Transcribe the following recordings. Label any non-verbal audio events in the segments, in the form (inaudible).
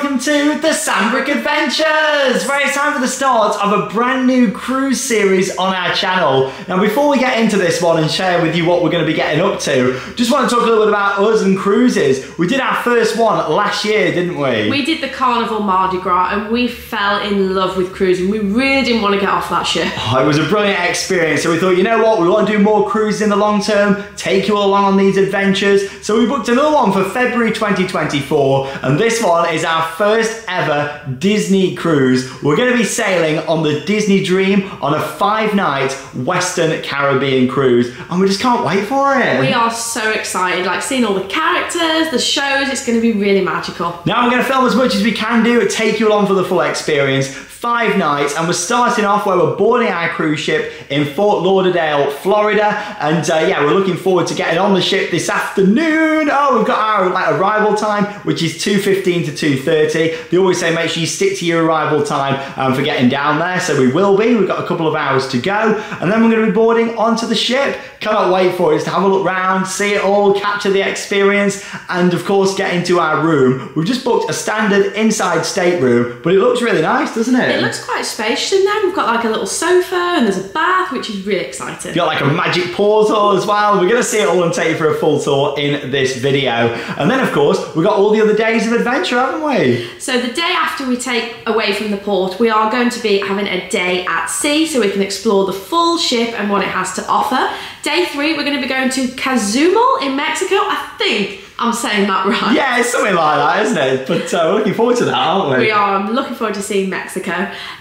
welcome to the Sanbrooke Adventures! Right, it's time for the start of a brand new cruise series on our channel. Now, before we get into this one and share with you what we're going to be getting up to, just want to talk a little bit about us and cruises. We did our first one last year, didn't we? We did the Carnival Mardi Gras and we fell in love with cruising. We really didn't want to get off that ship. (laughs) Oh, it was a brilliant experience. So we thought, you know what, we want to do more cruises in the long term, take you along on these adventures. So we booked another one for February 2024, and this one is our first ever Disney cruise. We're going to be sailing on the Disney Dream on a five night Western Caribbean cruise, and we just can't wait for it. We are so excited, like seeing all the characters, the shows, it's going to be really magical. Now we're going to film as much as we can do, and take you along for the full experience five nights and we're starting off where we're boarding our cruise ship in Fort Lauderdale, Florida and uh, yeah we're looking forward to getting on the ship this afternoon oh we've got our like arrival time which is 2.15 to 2.30 they always say make sure you stick to your arrival time um, for getting down there so we will be we've got a couple of hours to go and then we're going to be boarding onto the ship cannot wait for it to have a look round see it all capture the experience and of course get into our room we've just booked a standard inside stateroom but it looks really nice doesn't it it looks quite spacious in there. We've got like a little sofa and there's a bath, which is really exciting. We've Got like a magic portal as well. We're going to see it all and take you for a full tour in this video. And then, of course, we've got all the other days of adventure, haven't we? So the day after we take away from the port, we are going to be having a day at sea so we can explore the full ship and what it has to offer. Day three, we're going to be going to Cozumel in Mexico, I think. I'm saying that right. Yeah, it's something like that, isn't it? But uh, we're looking forward to that, aren't we? We are. I'm looking forward to seeing Mexico.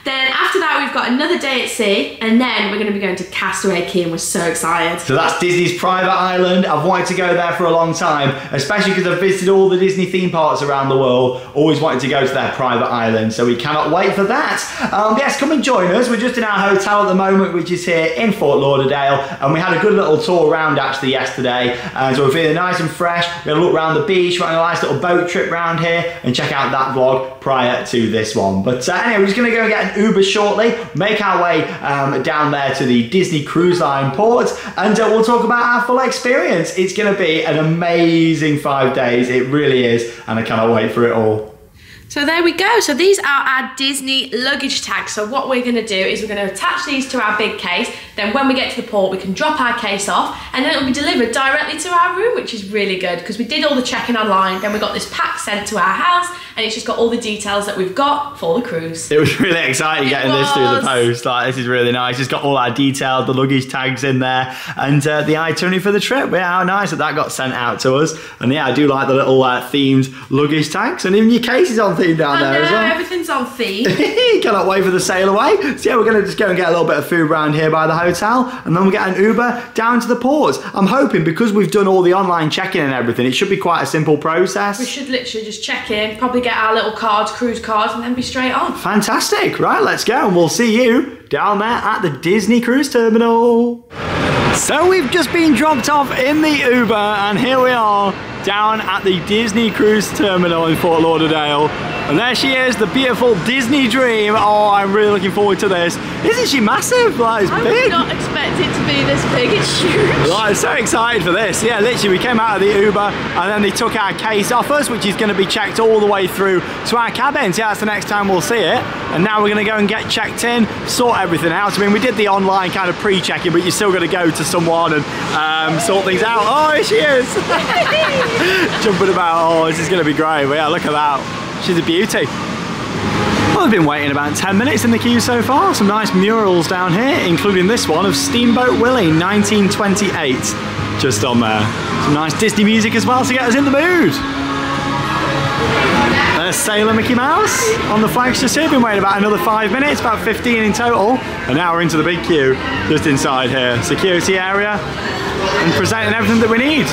Then after that, we've got another day at sea, and then we're going to be going to Castaway Cay, and we're so excited. So that's Disney's private island. I've wanted to go there for a long time, especially because I've visited all the Disney theme parks around the world. Always wanted to go to their private island, so we cannot wait for that. Um, yes, come and join us. We're just in our hotel at the moment, which is here in Fort Lauderdale, and we had a good little tour around actually yesterday. Uh, so we're feeling nice and fresh. We had a look around the beach, on a nice little boat trip around here, and check out that vlog prior to this one. But uh, anyway, we're just going to go get an Uber shortly, make our way um, down there to the Disney Cruise Line port, and uh, we'll talk about our full experience. It's going to be an amazing five days. It really is, and I cannot wait for it all. So there we go. So these are our Disney luggage tags. So what we're gonna do is we're gonna attach these to our big case. Then when we get to the port, we can drop our case off and then it'll be delivered directly to our room, which is really good because we did all the checking online. Then we got this pack sent to our house and it's just got all the details that we've got for the cruise. It was really exciting getting this through the post. Like, this is really nice. It's got all our details, the luggage tags in there and uh, the itinerary for the trip. Yeah, how nice that that got sent out to us. And yeah, I do like the little uh, themed luggage tags and even your case is on theme down I there know, as well. everything's on theme. (laughs) Cannot wait for the sail away. So yeah, we're going to just go and get a little bit of food around here by the hotel and then we'll get an Uber down to the port. I'm hoping because we've done all the online check-in and everything, it should be quite a simple process. we should literally just check in, probably get our little cards, cruise cards, and then be straight on. Fantastic. Right, let's go and we'll see you down there at the Disney Cruise Terminal. So we've just been dropped off in the Uber and here we are down at the Disney Cruise Terminal in Fort Lauderdale. And there she is, the beautiful Disney Dream. Oh, I'm really looking forward to this. Isn't she massive? Like, it's I big. would not expect it to be this big. It's huge. Right, I'm so excited for this. Yeah, literally, we came out of the Uber and then they took our case off us, which is going to be checked all the way through to our cabin. So yeah, that's the next time we'll see it. And now we're going to go and get checked in, sort everything out. I mean, we did the online kind of pre-checking, but you're still going to go to someone and um, sort things out. Oh, here she is. (laughs) (laughs) Jumping about. Oh, this is going to be great. But yeah, look at that. She's a beauty. Well, I've been waiting about 10 minutes in the queue so far. Some nice murals down here, including this one of Steamboat Willie, 1928, just on there. Some nice Disney music as well to get us in the mood. There's Sailor Mickey Mouse on the flags just here. Been waiting about another five minutes, about 15 in total. And now we're into the big queue, just inside here. Security area and presenting everything that we need.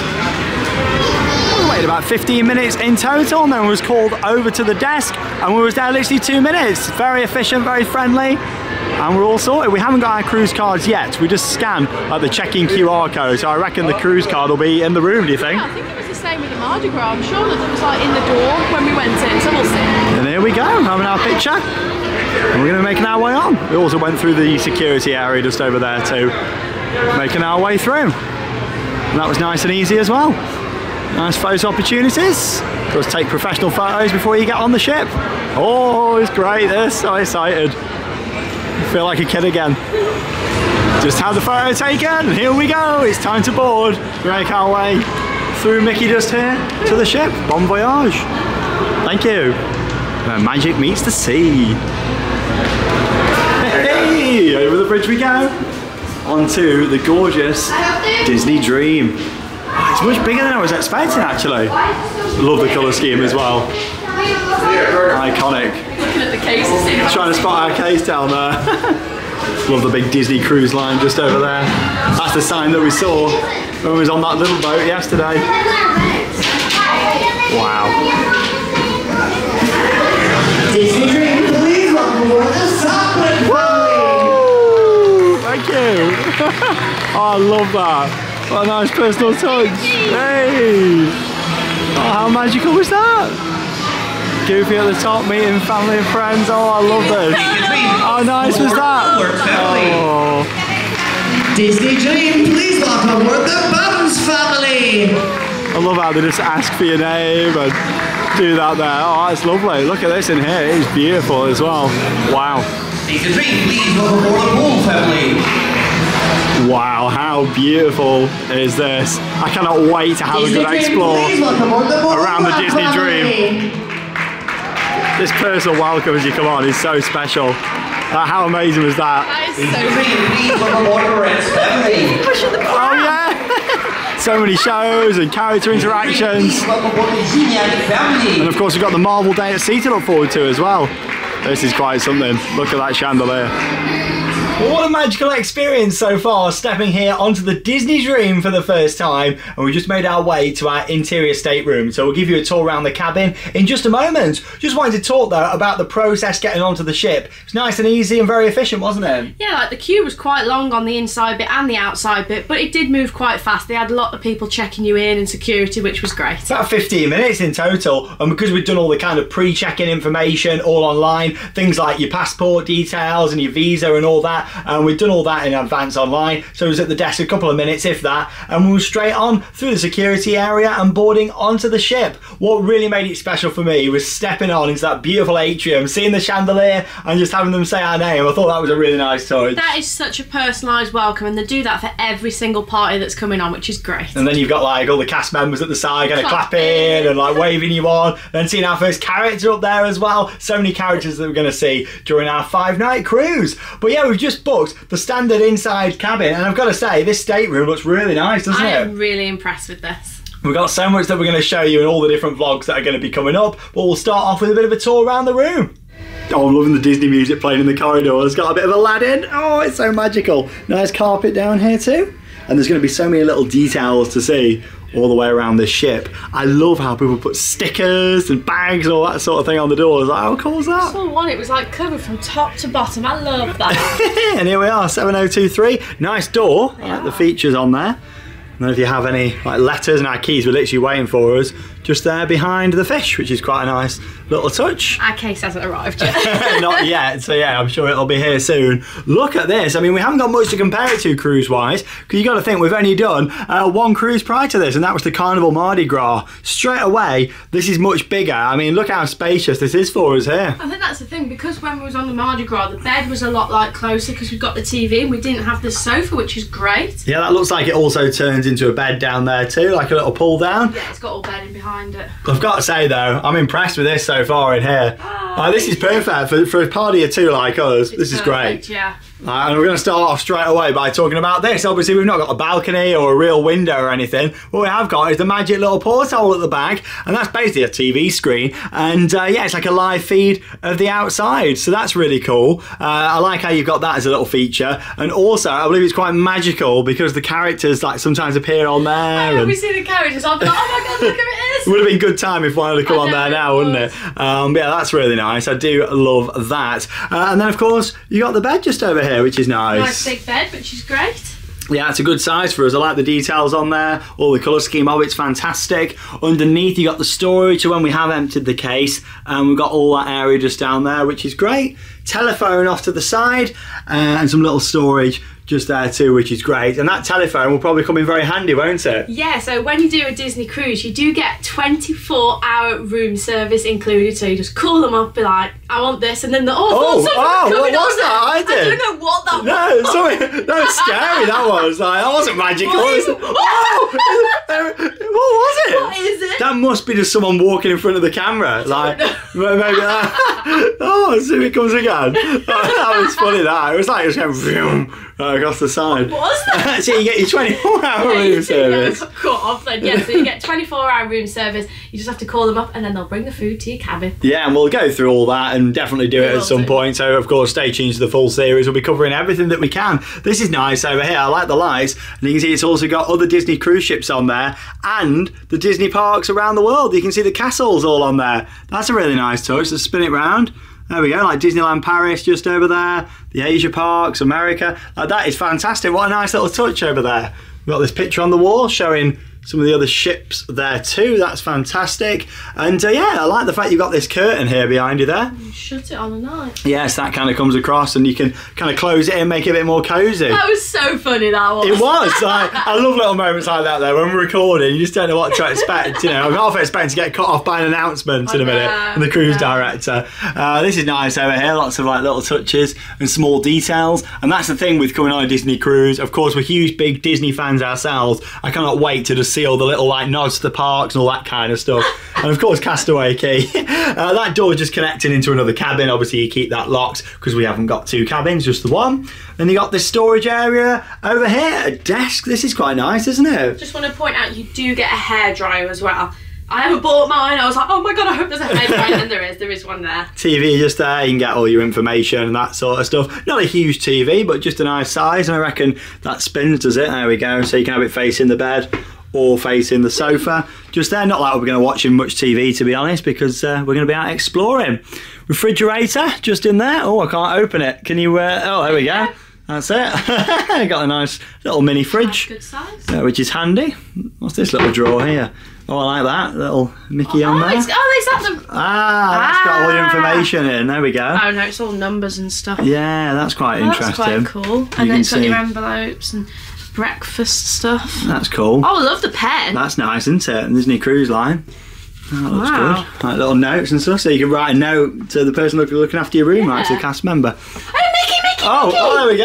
About 15 minutes in total and then was called over to the desk and we was there literally two minutes. Very efficient, very friendly. And we're all sorted. We haven't got our cruise cards yet. We just scan like the check-in QR code. So I reckon the cruise card will be in the room, do you think? Yeah, I think it was the same with the Mardi Gras. I'm sure that it was like in the door when we went in, so we'll see. And here we go, having our picture. And we're going to be making our way on. We also went through the security area just over there too, making our way through. And that was nice and easy as well. Nice photo opportunities. Just take professional photos before you get on the ship. Oh, it's great. They're so excited. I feel like a kid again. Just had the photo taken. Here we go. It's time to board. Make our way through Mickey Dust here to the ship. Bon voyage. Thank you. Where magic meets the sea. Hey, over the bridge we go. Onto the gorgeous Disney Dream. It's much bigger than I was expecting actually. Love the colour scheme as well. Iconic. Looking at the cases. Trying to spot our case down there. (laughs) Love the big Disney cruise line just over there. That's the sign that we saw when we was on that little boat yesterday. Wow. Disney Dream, please welcome aboard the Stockman Woo! Thank you. (laughs) oh, I love that. What a nice personal touch. Hey. Oh, how magical was that? Goofy at the top, meeting family and friends. Oh, I love this. How nice was that? Oh. Disney Dream, please welcome aboard the Buttons family. I love how they just ask for your name and do that there. Oh, that's lovely. Look at this in here. It is beautiful as well. Wow. Disney Dream, please welcome aboard the Pool family. Wow, how beautiful is this? I cannot wait to have a good Dream, explore. please welcome aboard the around the Disney Dream. This personal welcome as you come on is so special. Uh, how amazing was that? That is so Dream, please welcome aboard the Reds family. pushing the Oh yeah! (laughs) so many shows and character interactions. Please welcome aboard the Geniac family. And of course we've got the Marvel Day at Sea to look forward to as well. This is quite something. Look at that chandelier. Well, what a magical experience so far, stepping here onto the Disney Dream for the first time. And we just made our way to our interior stateroom. So we'll give you a tour around the cabin in just a moment. Just wanted to talk though about the process getting onto the ship. It's nice and easy and very efficient, wasn't it? Yeah, like the queue was quite long on the inside bit and the outside bit, but it did move quite fast. They had a lot of people checking you in and security, which was great. About 15 minutes in total, and because we've done all the kind of pre check in information all online, things like your passport details and your visa and all that, and we've done all that in advance online. So it was at the desk a couple of minutes, if that, and we were straight on through the security area and boarding onto the ship. What really made it special for me was stepping on into that beautiful atrium, seeing the chandelier, and just having them say our name. I thought that was a really nice touch. That is such a personalised welcome, and they do that for every single party that's coming on, which is great. And then you've got like all the cast members at the side kind of Clapping. and like (laughs) waving you on. Then seeing our first character up there as well. So many characters that we're going to see during our five night cruise. But yeah, we've just booked the standard inside cabin. And I've got to say, this stateroom looks really nice, doesn't I it? I am really impressed with this. We've got so much that we're going to show you in all the different vlogs that are going to be coming up. But we'll start off with a bit of a tour around the room. Oh, I'm loving the Disney music playing in the corridor. It's got a bit of Aladdin. Oh, it's so magical. Nice carpet down here too. And there's going to be so many little details to see all the way around this ship. I love how people put stickers and bags and all that sort of thing on the doors. Like, how cool is that? Saw one, it was like covered from top to bottom. I love that. (laughs) and here we are, 7023. Nice door. I like the features on there. And then if you have any like letters and our keys were literally waiting for us just there behind the fish, which is quite a nice little touch. Our case hasn't arrived yet. (laughs) Not yet, so yeah, I'm sure it'll be here soon. Look at this. I mean, we haven't got much to compare it to cruise wise, because you got to think we've only done uh, one cruise prior to this, and that was the Carnival Mardi Gras. Straight away, this is much bigger. I mean, look how spacious this is for us here. I think that's the thing because when we was on the Mardi Gras, the bed was a lot like closer because we've got the TV and we didn't have the sofa, which is great. Yeah, that looks like it also turns into a bed down there too, like a little pull down. Yeah, it's got all bedding behind it. I've got to say though, I'm impressed with this so far in here. (gasps) Uh, this is perfect for, for a party of two like us. this is Perfect, great. Yeah. Uh, and we're going to start off straight away by talking about this. Obviously, we've not got a balcony or a real window or anything. What we have got is the magic little porthole at the back, and that's basically a TV screen. And uh, yeah, it's like a live feed of the outside, so that's really cool. Uh, I like how you've got that as a little feature, and also I believe it's quite magical because the characters like sometimes appear on there. When and- we see the characters, I'll be like, oh my god, look who it it is! (laughs) would have been good time if one had come on there now, wouldn't it? Um, but yeah, that's really nice. I do love that. Uh, and then, of course, you got the bed just over here, which is nice. Nice big bed, which is great. Yeah, it's a good size for us. I like the details on there. All the colour scheme of it's fantastic. Underneath, you got the storage so when we have emptied the case, and we've got all that area just down there, which is great. Telephone off to the side, uh, and some little storage just there too, which is great. And that telephone will probably come in very handy, won't it? Yeah, so when you do a Disney cruise, you do get 24 hour room service included. So you just call them up, be like, I want this, and then they're, oh, Oh, oh, what was that? I did. I don't know what that No, was. sorry, that was scary. That was like that wasn't magical. What It is- was- Oh, what was it? What is it? That must be just someone walking in front of the camera, like maybe that. (laughs) Oh, see if it comes again. (laughs) that was funny. That it was like it was going vroom, right across the side. What was that? (laughs) so you get your 24 hour (laughs) Yeah, room yeah, service. got cut off then. Yeah, so you get 24 hour room service. You just have to call them up, and then they'll bring the food to your cabin. Yeah, and we'll go through all that and definitely do it at some do. point. So, of course, stay tuned to the full series. We'll be covering everything that we can. This is nice over here. I like the lights. And you can see it's also got other Disney cruise ships on there and the Disney parks around the world. You can see the castles all on there. That's a really nice touch. Let's spin it round. There we go, like Disneyland Paris just over there, the Asia parks, America. Like that is fantastic. What a nice little touch over there. We've got this picture on the wall showing some of the other ships there too. That's fantastic. And uh, yeah, I like the fact you've got this curtain here behind you there. You shut it on the night. Yes, that kind of comes across and you can kind of close it and make it a bit more cozy. That was so funny, that was. It was. (laughs) Like, I love little moments like that though. When we're recording, you just don't know what to expect. You know, I'm half expecting to get cut off by an announcement in a minute from the cruise I know. director. Uh, this is nice over here. Lots of like little touches and small details. And that's the thing with coming on a Disney cruise. Of course, we're huge, big Disney fans ourselves. I cannot wait to just see all the little like nods to the parks and all that kind of stuff. (laughs) and of course, Castaway Cay. (laughs) Uh, that door just connecting into another cabin. Obviously, you keep that locked because we haven't got two cabins, just the one. Then you got this storage area over here, a desk. This is quite nice, isn't it? Just want to point out, you do get a hairdryer as well. I haven't bought mine. I was like, oh my god, I hope there's a hairdryer. and there is. There is one there. (laughs) TV just there, you can get all your information and that sort of stuff. Not a huge TV, but just a nice size, and I reckon that spins, does it? There we go. So you can have it facing the bed or facing the sofa. Just there, not like we're going to watch him much TV to be honest, because uh, we're going to be out exploring. Refrigerator just in there. Oh, I can't open it. Can you? Uh, oh, there we go. That's it. (laughs) Got a nice little mini fridge, Good size. uh, which is handy. What's this little drawer here? Oh, I like that little Mickey on Oh, there. it's, oh, is that the? Ah, that's got all your Ah. information in. There we go. Oh no, it's all numbers and stuff. Yeah, that's quite Oh, interesting. That's quite cool. And then it's got your envelopes and breakfast stuff. That's cool. Oh, I love the pen. That's nice, isn't it? Disney Cruise Line. Oh, that looks Wow. good. Like little notes and stuff, so you can write a note to the person looking after your room, like to the cast member. Oh, Mickey, Mickey, Oh, oh Mickey. oh, there we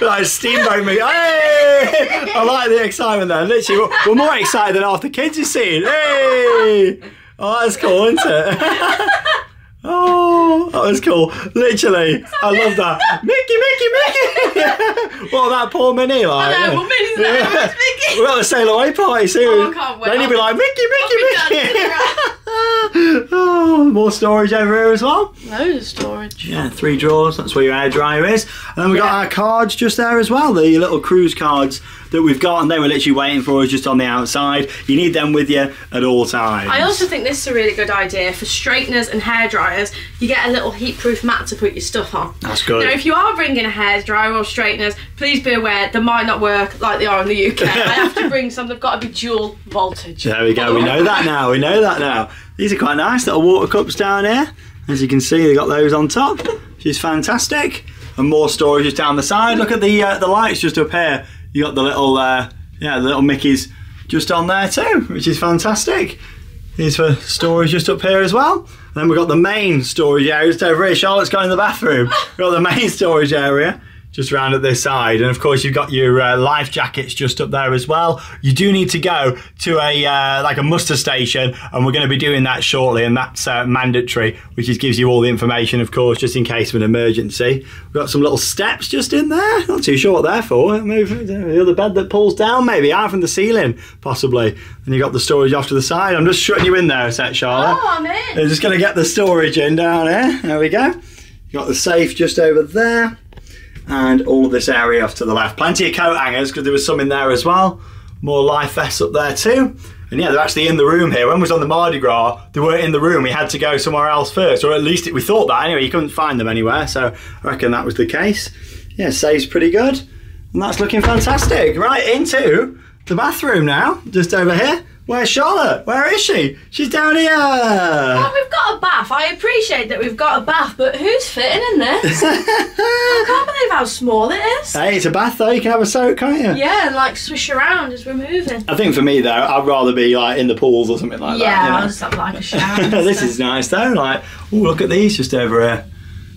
go. (laughs) like steamboat me. Hey! I like the excitement there. Literally, we're- more excited than half the kids are seeing. Hey! Oh, that's cool, isn't it? (laughs) Oh, that was cool. Literally, I love that. Mickey, Mickey, Mickey. (laughs) what that poor Minnie like? I know, but Minnie's. Yeah. Mickey. We're at the sail away party soon. Oh, I can't wait. Then you'll be like Mickey, Mickey, Mickey. (laughs) oh, more storage over here as well. Loads of storage. Yeah, three drawers. That's where your air dryer is. And then we got Yeah. our cards just there as well. The little cruise cards that we've got, and they were literally waiting for us just on the outside. You need them with you at all times. I also think this is a really good idea for straighteners and hair dryers. You get a little heat-proof mat to put your stuff on. That's good. Now, if you are bringing a hair dryer or straighteners, please be aware they might not work like they are in the UK. (laughs) I have to bring some. They've got to be dual voltage. There we go. We know that now. We know that now. These are quite nice little water cups down here. As you can see, they've got those on top, which is fantastic. And more storage just down the side. Look at the uh, the lights just up here. You got the little uh, yeah, the little Mickey's just on there too, which is fantastic. These for storage just up here as well. And then we've got the main storage area just over here. Charlotte's got in the bathroom. We've got the main storage area just round at this side. And of course, you've got your uh, life jackets just up there as well. You do need to go to a uh, like a muster station, and we're going to be doing that shortly, and that's uh, mandatory, which is, gives you all the information, of course, just in case of an emergency. We've got some little steps just in there. Not too sure what they're for. Maybe the other bed that pulls down, maybe out from the ceiling, possibly. And you've got the storage off to the side. I'm just shutting you in there a sec, Charlotte. Oh, I'm in. They're just going to get the storage in down here. There we go. You got the safe just over there, and all this area off to the left. Plenty of coat hangers because there was some in there as well. More life vests up there too. And yeah, they're actually in the room here. When we was on the Mardi Gras, they weren't in the room. We had to go somewhere else first, or at least we thought that anyway. You couldn't find them anywhere, so I reckon that was the case. Yeah, saves pretty good, and that's looking fantastic. Right into the bathroom now, just over here. Where's Charlotte? Where is she? She's down here. Oh, we've got a bath. I appreciate that we've got a bath, but who's fitting in this? (laughs) I can't believe how small it is. Hey, it's a bath though. You can have a soak, can't you? Yeah, and like swish around as we're moving. I think for me though, I'd rather be like in the pools or something like yeah, that. I'll you just have like a shower. (laughs) this stuff. is nice though. Like, oh, look at these just over here.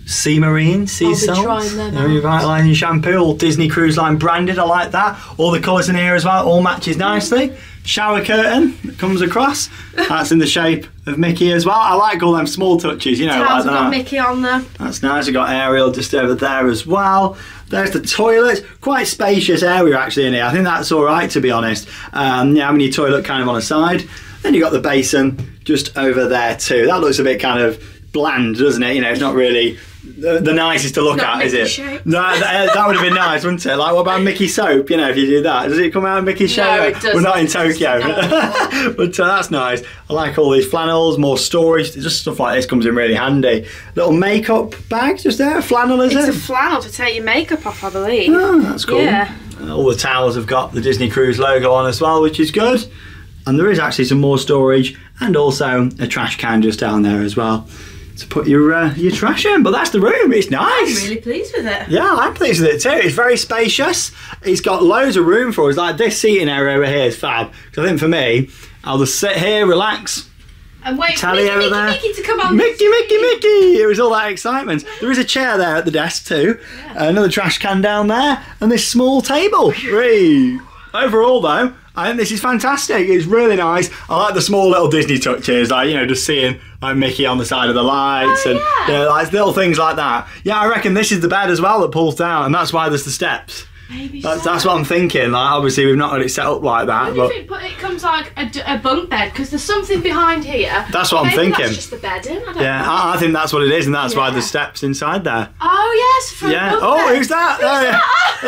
Sea Marine, sea salt, you know, revitalising shampoo, all Disney Cruise Line branded. I like that. All the colours in here as well, all matches nicely. Shower curtain that comes across. That's in the shape of Mickey as well. I like all them small touches, you know, Towels like got. Mickey on there. That's nice. We've got Ariel just over there as well. There's the toilet. Quite spacious area actually in here. I think that's all right to be honest. Um, yeah, having your toilet kind of on a side. Then you've got the basin just over there too. That looks a bit kind of bland, doesn't it? You know, it's not really the, the nicest to look Not at, is it? No, that, that would have been nice, wouldn't it? Like, what about Mickey soap? You know, if you do that, does it come out of Mickey soap? it doesn't. We're not in Tokyo, No. (laughs) but uh, that's nice. I like all these flannels, more storage. Just stuff like this comes in really handy. Little makeup bag just there, flannel is It's it? a flannel to take your makeup off, I believe. Oh, that's cool. Yeah. Uh, All the towels have got the Disney Cruise logo on as well, which is good. And there is actually some more storage and also a trash can just down there as well to put your uh, your trash in. But that's the room. It's nice. I'm really pleased with it. Yeah, I'm pleased with it too. It's very spacious. It's got loads of room for us. Like this seating area over here is fab. Because I think for me, I'll just sit here, relax, And wait for Mickey, Mickey, there. Mickey to come on. Mickey, Mickey, Mickey! It was all that excitement. There is a chair there at the desk too. Another trash can down there, and this small table. Whee! Overall, though, I think this is fantastic. It's really nice. I like the small little Disney touches, like you know, just seeing like Mickey on the side of the lights Oh, and yeah. you know, like little things like that. Yeah, I reckon this is the bed as well that pulls down, and that's why there's the steps. Maybe That's, so. that's what I'm thinking. Like, obviously, we've not had it set up like that, What do you but think? It comes like a bunk bed because there's something behind here. That's what I'm thinking. That's just the bedding. I don't yeah, know. I, I think that's what it is, and that's why Yeah. there's steps inside there. Oh yes, for Yeah. Oh, bed. who's that? (laughs) (laughs)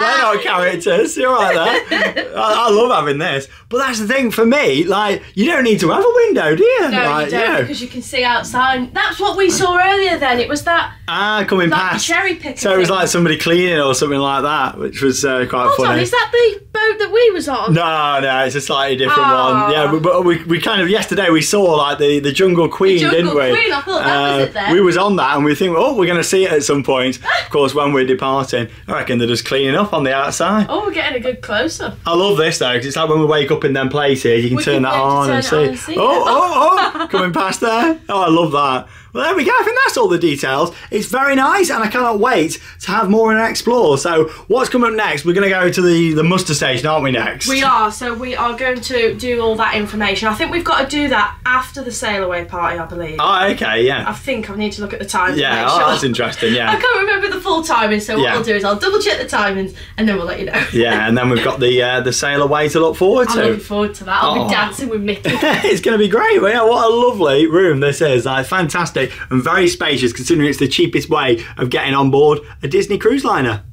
They're not characters. You're right there. I, I love having this, but that's the thing for me. Like, you don't need to have a window, do you? No, like, you don't know. because you can see outside. That's what we saw earlier. Then it was that Ah, coming like past. cherry picker. So it was like somebody cleaning or something like that, which was uh, quite Hold funny. on, is that the boat that we was on? No, no, it's a slightly different Ah. one. Yeah, but, we, we kind of yesterday we saw like the, the Jungle Queen, Jungle didn't we? Uh, Queen, I thought that was it then. We was on that, and we think, oh, we're going to see it at some point. (laughs) of course, when we're departing, I reckon they're just cleaning up on the outside. Oh, we're getting a good close up. I love this though, because it's like when we wake up in them places, you can We turn can that on turn and see. on and see oh, oh, oh, (laughs) coming past there. Oh, I love that. Well, there we go. I think that's all the details. It's very nice, and I cannot wait to have more and explore. So, what's coming up next? We're going to go to the the muster station, aren't we? Next, We are, so we are going to do all that information. I think we've got to do that after the sail away party, I believe. Oh, okay, yeah. I think I need to look at the time. yeah. Oh, sure. that's interesting. Yeah, (laughs) I can't remember the full timing, so what Yeah. I'll do is I'll double check the timings and then we'll let you know. yeah. (laughs) And then we've got the uh, the sail away to look forward to. I'm looking forward to that. I'll Oh. be dancing with Mickey. (laughs) it's going to be great. Yeah, what a lovely room this is. Like, fantastic and very spacious considering it's the cheapest way of getting on board a Disney cruise liner.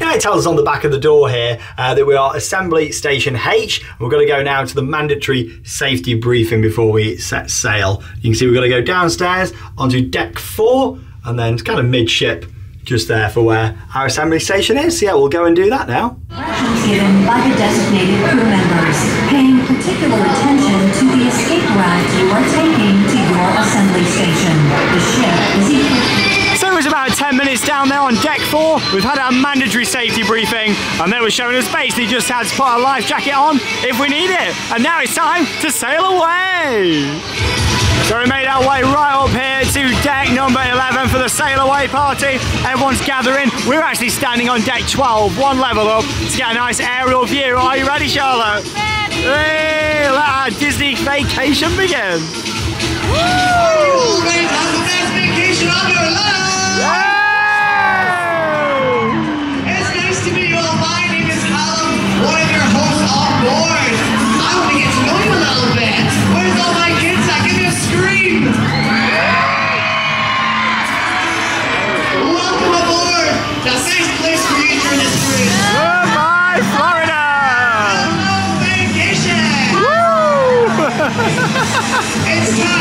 Now it tells us on the back of the door here uh, that we are Assembly Station H. We're going to go now to the mandatory safety briefing before we set sail. You can see we're going to go downstairs onto deck four and then it's kind of midship just there for where our assembly station is. So yeah, we'll go and do that now. Directions given by the designated crew members, paying particular attention to the escape route you are taking to your assembly station. The ship is equipped So it was about 10 minutes down there on deck four. We've had our mandatory safety briefing and they were showing us basically just how to put our life jacket on if we need it. And now it's time to sail away. So we made our way right up here to deck number 11 for the sail away party. Everyone's gathering. We're actually standing on deck 12, one level up to get a nice aerial view. Are you ready, Charlotte? Ready. Hey, let our Disney vacation begin. All right, have the best vacation of your life. Hey! It's nice to meet you all. My name is Callum, one of your hosts on board. I want to get to know you a little bit. Where's all my kids at? Give me a scream. Welcome aboard. That's a place for you during this cruise. Goodbye, Florida! Hello, vacation. Woo! (laughs) It's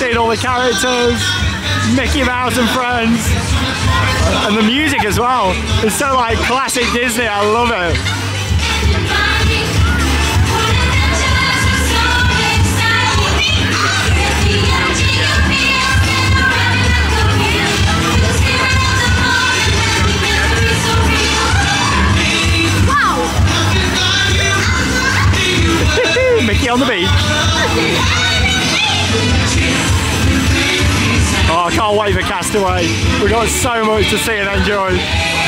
Seeing all the characters, Mickey Mouse and Friends, and the music as well. It's so like classic Disney, I love it. (laughs) on the beach can't wait for Castaway. We've got so much to see and enjoy.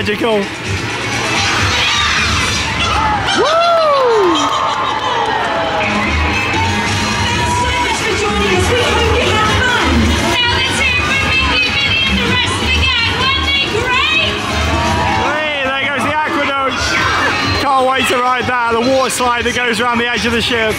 Aqueduct. Can't wait to ride that. The water slide that goes around the edge of the ship.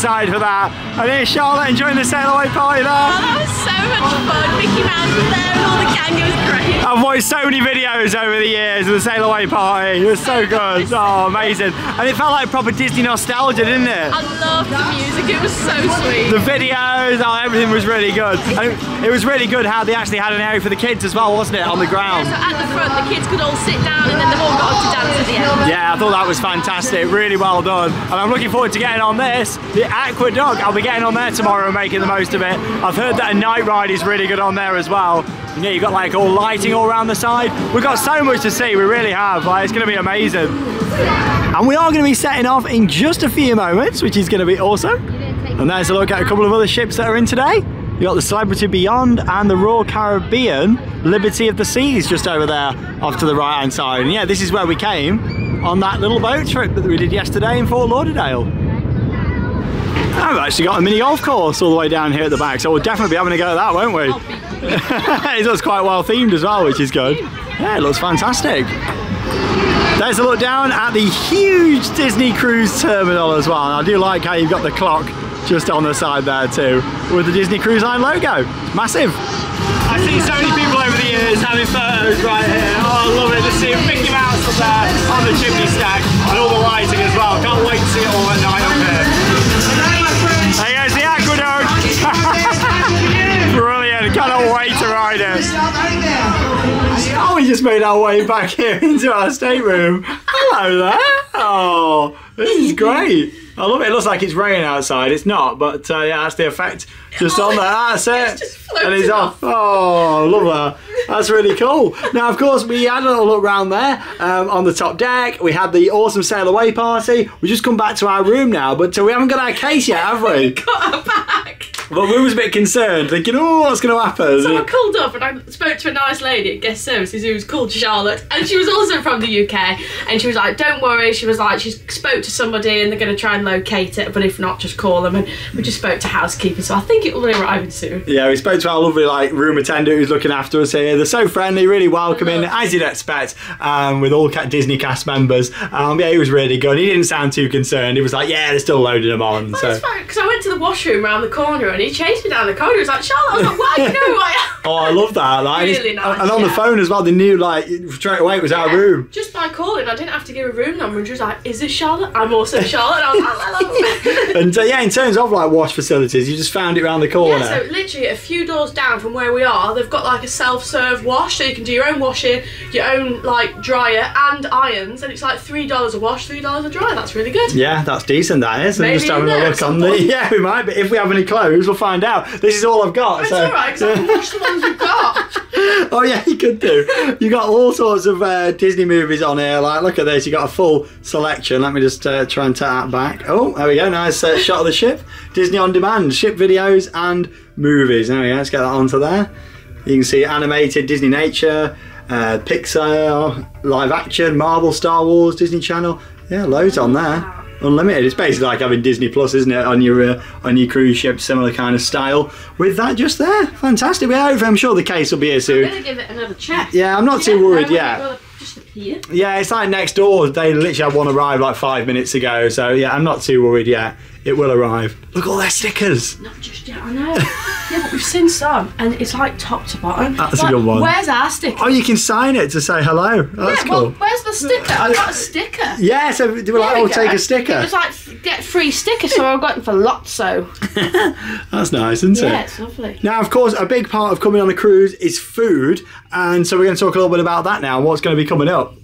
Excited for that. And here's Charlotte enjoying the sail away party there. Oh, much fun. Mickey Mouse was there and all the gang. It was great. I've watched so many videos over the years of the sail away party. It was so (laughs) good. Oh, amazing. And it felt like proper Disney nostalgia, didn't it? I loved the music. It was so sweet. The videos, oh, everything was really good. And it, was really good how they actually had an area for the kids as well, wasn't it, on the ground? So at the front, the kids could all sit down and then they've all got up to dance at the end. Yeah, I thought that was fantastic. Really well done. And I'm looking forward to getting on this. The AquaDuck, I'll be getting on there tomorrow and making the most of it. I've heard that a night ride is really good on there as well. You know, you've got like all lighting all around the side. We've got so much to see, we really have. Like, it's going to be amazing. And we are going to be setting off in just a few moments, which is going to be awesome. And there's a look at a couple of other ships that are in today. You've got the Celebrity Beyond and the Royal Caribbean Liberty of the Seas just over there off to the right hand side. And yeah, this is where we came on that little boat trip that we did yesterday in Fort Lauderdale. I've actually got a mini golf course all the way down here at the back, so we'll definitely be having a go at that, won't we? (laughs) it looks quite well themed as well, which is good. Yeah, it looks fantastic. There's a look down at the huge Disney Cruise Terminal as well. And I do like how you've got the clock just on the side there too, with the Disney Cruise Line logo. Massive. I've seen so many people over the years having photos right here. Oh, I love it to see Mickey Mouse up there on the chimney stack and all the lighting as well. Can't wait to see it all at night up here. Cannot wait to ride it. Oh, we just made our way back here (laughs) into our stateroom. Hello there. Oh, this is great. I love it. It looks like it's raining outside. It's not, but uh, yeah, that's the effect. Just on there. (laughs) That's it. just and he's off. Oh, I love that. That's really cool. Now, of course, we had a little look round there um, on the top deck. We had the awesome sail away party. We just come back to our room now, but uh, we haven't got our case yet, have we? (laughs) Got her back. But we was a bit concerned, thinking, oh, what's going to happen? So I called up and I spoke to a nice lady at guest services who was called Charlotte, and she was also from the UK. And she was like, "Don't worry." She was like, she spoke to somebody and they're going to try and locate it, but if not, just call them. And we just spoke to housekeeping, so I think it will be arriving soon. Yeah, we spoke to our lovely like room attendant who's looking after us here. They're so friendly, really welcoming, as you'd expect, um, with all Disney cast members. Um, yeah, he was really good. He didn't sound too concerned. He was like, "Yeah, they're still loading them on." Well, So, because I went to the washroom around the corner and he chased me down the corridor. He was like, "Charlotte," I was like, "Wow, you know who I am." oh, I love that. Like, and Really nice, and on the phone as well, they knew like straight away it was our room. Just by calling, I didn't have to give a room number, and she was like, "Is this Charlotte?" I'm also Charlotte. And I was like, "Hello." (laughs) And uh, yeah, in terms of like wash facilities, you just found it around the corner. Yeah, so literally a few doors down from where we are, they've got like a self-serve wash, so you can do your own washing, your own like dryer and irons, and it's like three dollars a wash, three dollars a dryer. That's really good. Yeah, that's decent. That is. I'm Maybe just having a look on the. (laughs) Yeah, we might. But if we have any clothes, we'll find out. This is all I've got. It's so. alright because I can the ones we've got. (laughs) Oh yeah, you could do. You got all sorts of uh, Disney movies on here. Like, look at this. You got a full selection. Let me just uh, try and take that back. Oh, there we go. Nice uh, shot of the ship. Disney on demand, ship videos and movies. There we go. Let's get that onto there. You can see animated Disneynature, uh, Pixar, live action, Marvel, Star Wars, Disney Channel. Yeah, loads on there. Unlimited. It's basically like having Disney Plus, isn't it, on your uh, on your cruise ship, similar kind of style. With that just there, fantastic. Yeah, I'm sure the case will be here soon. I'm gonna give it another check. Yeah, I'm not too worried yet. Just here. Yeah, it's like next door. They literally had one arrive like five minutes ago. So yeah, I'm not too worried yet. It will arrive. Look at all their stickers. Not just yet, I know. yeah, but we've seen some, and it's like top to bottom. That's a good one. Where's our sticker? Oh, you can sign it to say hello. Oh, that's yeah, cool. well, where's the sticker? I got a sticker. yeah, so do we like, oh, take a sticker. It was like get free stickers, so I got it for Lotso. (laughs) That's nice, isn't it? Yeah, it's lovely. Now, of course, a big part of coming on a cruise is food, and so we're going to talk a little bit about that now. What's going to be coming up?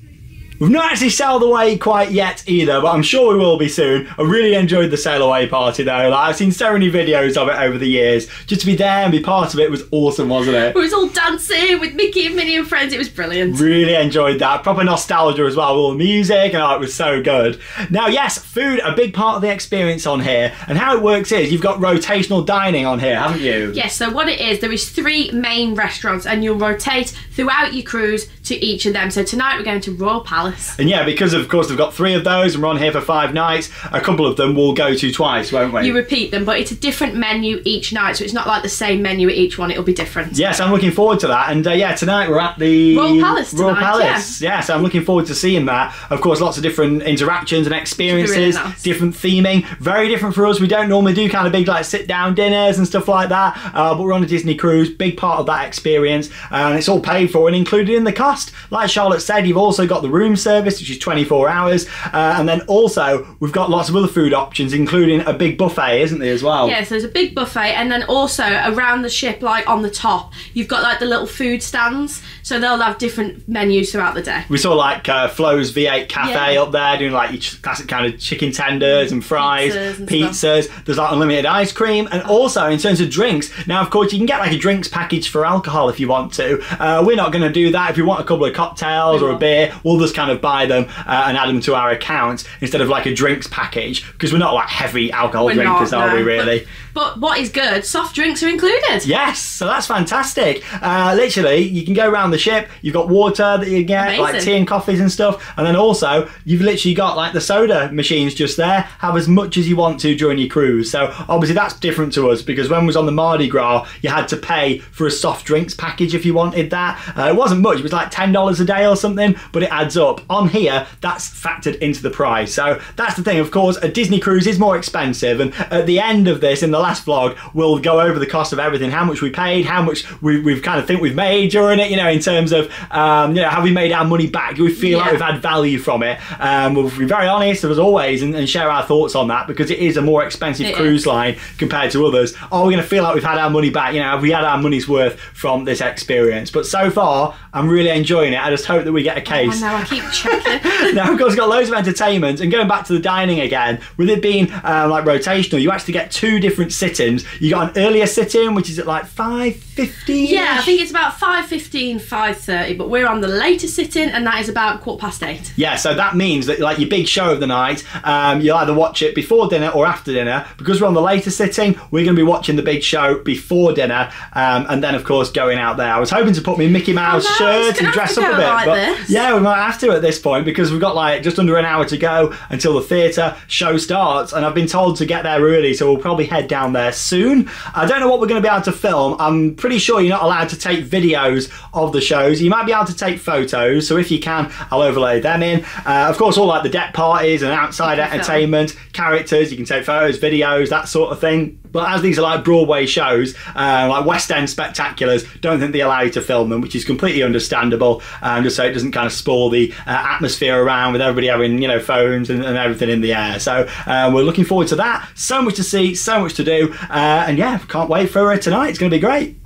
We've not actually sailed away quite yet either, but I'm sure we will be soon. I really enjoyed the sail away party though. Like, I've seen so many videos of it over the years. Just to be there and be part of it was awesome, wasn't it? We was all dancing with Mickey and Minnie and friends. It was brilliant. Really enjoyed that. Proper nostalgia as well. All the music and oh, it was so good. Now, yes, food a big part of the experience on here, and how it works is you've got rotational dining on here, haven't you? Yes, so what it is, there is three main restaurants and you'll rotate throughout your cruise to each of them. So tonight we're going to Royal Palace. And yeah, because of course they've got three of those and we're on here for five nights, a couple of them we'll go to twice, won't we? You repeat them, but it's a different menu each night, so it's not like the same menu at each one, it'll be different. Yes, I'm looking forward to that. And uh, yeah, tonight we're at the Royal Palace Royal tonight, Palace. Yeah. so I'm looking forward to seeing that. Of course, lots of different interactions and experiences, really nice. different theming. Very different for us. We don't normally do kind of big like sit down dinners and stuff like that. Uh, but we're on a Disney cruise, big part of that experience, and it's all paid for and included in the cost. Like Charlotte said, you've also got the room service, which is 24 hours, uh, and then also we've got lots of other food options, including a big buffet, isn't there as well? Yes, there's a big buffet, and then also around the ship, like on the top, you've got like the little food stands, so they'll have different menus throughout the day. We saw like uh, Flo's V8 Cafe Yeah. up there doing like your classic kind of chicken tenders and fries, Pizzas and pizzas. There's like unlimited ice cream, and also in terms of drinks. Now, of course, you can get like a drinks package for alcohol if you want to. Uh, we're not going to do that. If you want a couple of cocktails or a beer, we'll just kind of buy them uh, and add them to our account instead of like a drinks package because we're not like heavy alcohol We're drinkers, not, are we? Really? But, but what is good? Soft drinks are included. Yes, so that's fantastic. Uh, literally, you can go around the ship. You've got water that you get, like tea and coffees and stuff, and then also you've literally got like the soda machines just there. Have as much as you want to during your cruise. So obviously that's different to us because when we was on the Mardi Gras, you had to pay for a soft drinks package if you wanted that. Uh, it wasn't much; it was like ten dollars a day or something, but it adds up. On here, that's factored into the price. So that's the thing. Of course, a Disney cruise is more expensive, and at the end of this, in the last vlog, we'll go over the cost of everything, how much we paid, how much we, we've kind of think we've made during it. You know, in terms of um, you know, have we made our money back? Do we feel like we've had value from it? Um, we'll be very honest as always, and, and share our thoughts on that because it is a more expensive It cruise is. line compared to others. Are we going to feel like we've had our money back? You know, have we had our money's worth from this experience? But so far, I'm really enjoying it. I just hope that we get a case. know, I keep checking. (laughs) now, of course, got loads of entertainment, and going back to the dining again, with it being um, like rotational, you actually get two different sit-ins. You got an earlier sit-in, which is at like five fifty. yeah, I think it's about 5.15, 5.30, but we're on the later sit-in, and that is about quarter past eight. Yeah, so that means that like your big show of the night, um, you'll either watch it before dinner or after dinner. Because we're on the later sitting, we're going to be watching the big show before dinner, um, and then of course going out there. I was hoping to put my Mickey Mouse Oh, no, shirt dress up a bit, like but this. yeah, we might have to at this point because we've got like just under an hour to go until the theatre show starts, and I've been told to get there early, so we'll probably head down there soon. I don't know what we're going to be able to film. I'm pretty sure you're not allowed to take videos of the shows. You might be able to take photos, so if you can, I'll overlay them in. Uh, of course, all like the deck parties and outside can film. entertainment, characters, you can take photos, videos, that sort of thing. But as these are like Broadway shows, uh, like West End spectaculars, don't think they allow you to film them, which is completely understandable. Um, just so it doesn't kind of spoil the uh, atmosphere around with everybody having you know phones and, and everything in the air. So uh, we're looking forward to that. So much to see, so much to do, uh, and yeah, can't wait for it tonight. It's going to be great.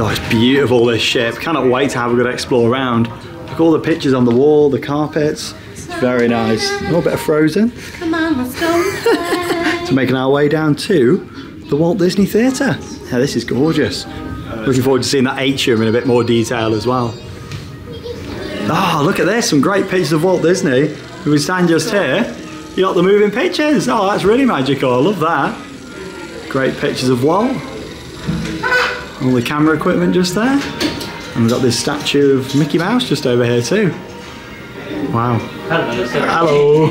Oh, it's beautiful this ship. Cannot wait to have a good explore around. Look at all the pictures on the wall, the carpets. It's very nice. A little bit of Frozen. Come on, let's go. (laughs) So making our way down to the Walt Disney Theatre. Yeah, this is gorgeous. Looking forward to seeing that atrium in a bit more detail as well. Oh, look at this, some great pictures of Walt Disney. If we stand just here, you got the moving pictures. Oh, that's really magical. I love that. Great pictures of Walt. All the camera equipment just there. And we've got this statue of Mickey Mouse just over here too. Wow. Hello. (laughs)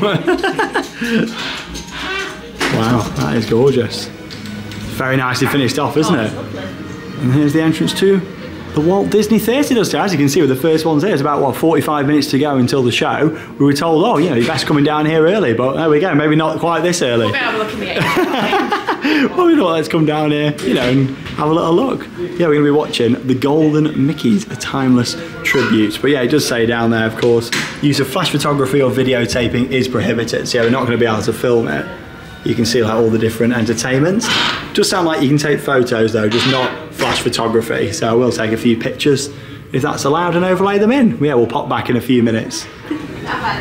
wow, that is gorgeous. Very nicely finished off, isn't it? And here's the entrance to the Walt Disney Theatre does. As you can see with the first ones here, it's about what 45 minutes to go until the show. We were told, oh, you know, you're best coming down here early, but there we go. Maybe not quite this early. We're going to have a look in the extra. (laughs) well, we thought let's come down here, you know, and have a little look. Yeah, we're going to be watching the Golden Mickey's, a timeless tribute. But yeah, it does say down there, of course, use of flash photography or videotaping is prohibited. So yeah, we're not going to be able to film it. You can see like all the different entertainments. Does sound like you can take photos though, just not flash photography. So I will take a few pictures if that's allowed and overlay them in. Yeah, we'll pop back in a few minutes.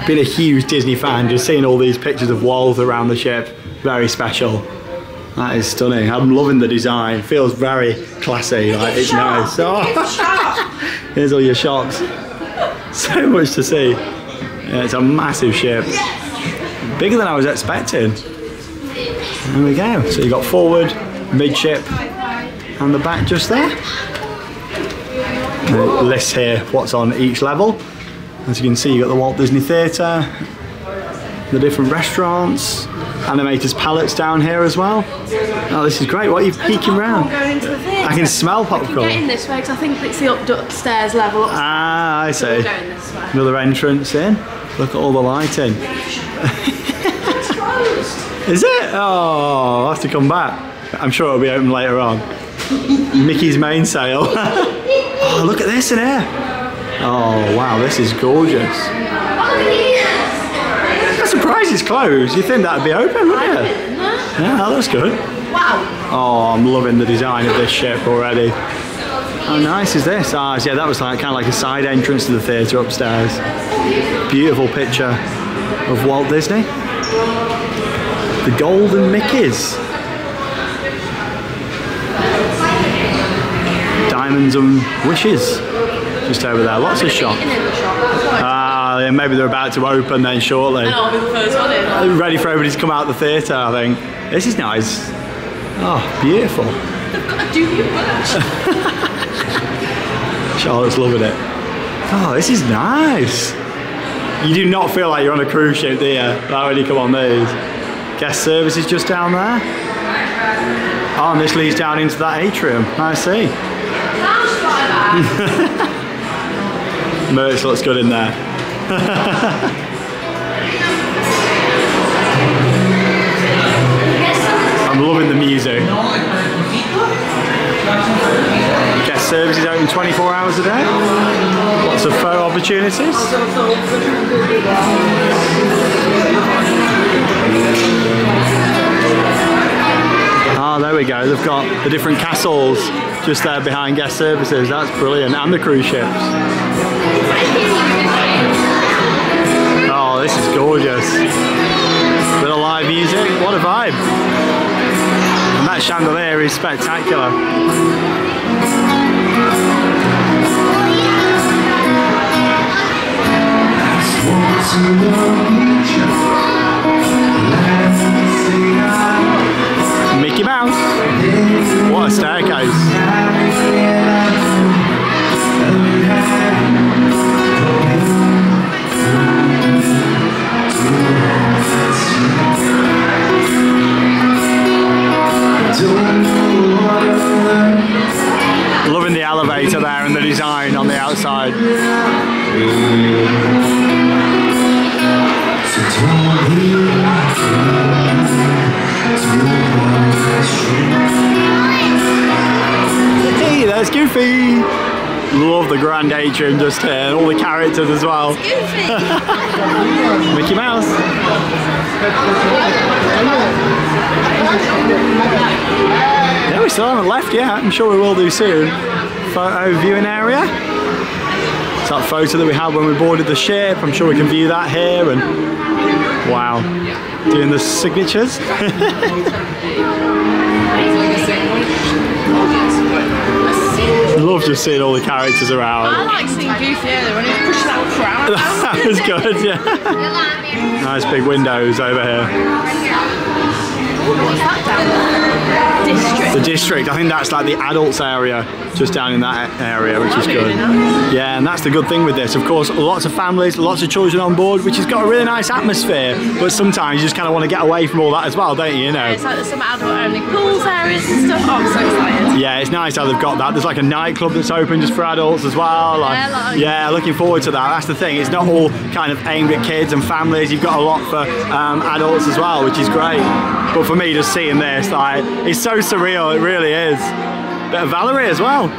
Been a huge Disney fan, just seeing all these pictures of walls around the ship. Very special. That is stunning. I'm loving the design. Feels very classy. Like it's nice. Oh. (laughs) Here's all your shots. (laughs) So much to see. Yeah, it's a massive ship. Bigger than I was expecting. There we go. So you got forward, midship, and the back just there. The list here what's on each level. As you can see, you've got the Walt Disney Theatre, the different restaurants, animators palettes down here as well. Oh, this is great. What are you peeking round? Going into the theatre. I can smell Get in popcorn. this way because I think it's the upstairs level. Upstairs. Ah, I see. We're going this way. Another entrance in. Look at all the lighting. (laughs) It's closed. Is it? Oh, I'll have to come back. I'm sure it'll be open later on. Mickey's Mainsail. (laughs) oh, look at this in here. Oh, wow, this is gorgeous. I'm surprised it's closed. You think that'd be open, wouldn't it? Yeah, that looks good. Wow. Oh, I'm loving the design of this ship already. How nice is this? Ah, yeah, that was like kind of like a side entrance to the theatre upstairs. Beautiful picture of Walt Disney. The Golden Mickeys. Diamonds and wishes. Just over there, lots of shops. Eating in the shop. That's why. Ah, yeah, maybe they're about to open then shortly. And I'll be the first one. Ready for everybody to come out the theatre, I think. This is nice. Oh, beautiful. They've got to do your work. (laughs) Charlotte's loving it. Oh, this is nice. You do not feel like you're on a cruise ship, do you? Like when you come on these. Guest service is just down there. Oh, and this leads down into that atrium. I see. (laughs) Merch looks good in there. (laughs) I'm loving the music. Guest service is open 24 hours a day. Lots of photo opportunities. Ah, there we go. They've got the different castles just there behind guest services. That's brilliant. And the cruise ships. Oh, this is gorgeous. Bit of live music. What a vibe. And that chandelier is spectacular. Mickey Mouse. What a staircase. Loving the elevator there and the design on the outside. There's Goofy. Love the grand atrium just here, and all the characters as well. (laughs) Mickey Mouse. Yeah, we still haven't left yet. I'm sure we will do soon. Photo viewing area. It's that photo that we had when we boarded the ship. I'm sure we can view that here. And wow, doing the signatures. (laughs) just seeing all the characters around. I like seeing Goofy earlier when he was pushing that crown. (laughs) that was good, yeah. Nice big windows over here. District. The district, I think that's like the adults area, just down in that area, which is good. Yeah, and that's the good thing with this. Of course, lots of families, lots of children on board, which has got a really nice atmosphere. But sometimes you just kind of want to get away from all that as well, don't you? You know. It's like there's some adult only pools areas and stuff. Oh, I'm so excited. Yeah, it's nice how they've got that. There's like a nightclub that's open just for adults as well. Like, Yeah, like- yeah, looking forward to that. That's the thing. It's not all kind of aimed at kids and families. You've got a lot for um, adults as well, which is great. But for me, just seeing this, like, it's so surreal. It really is. Bit of Valerie as well.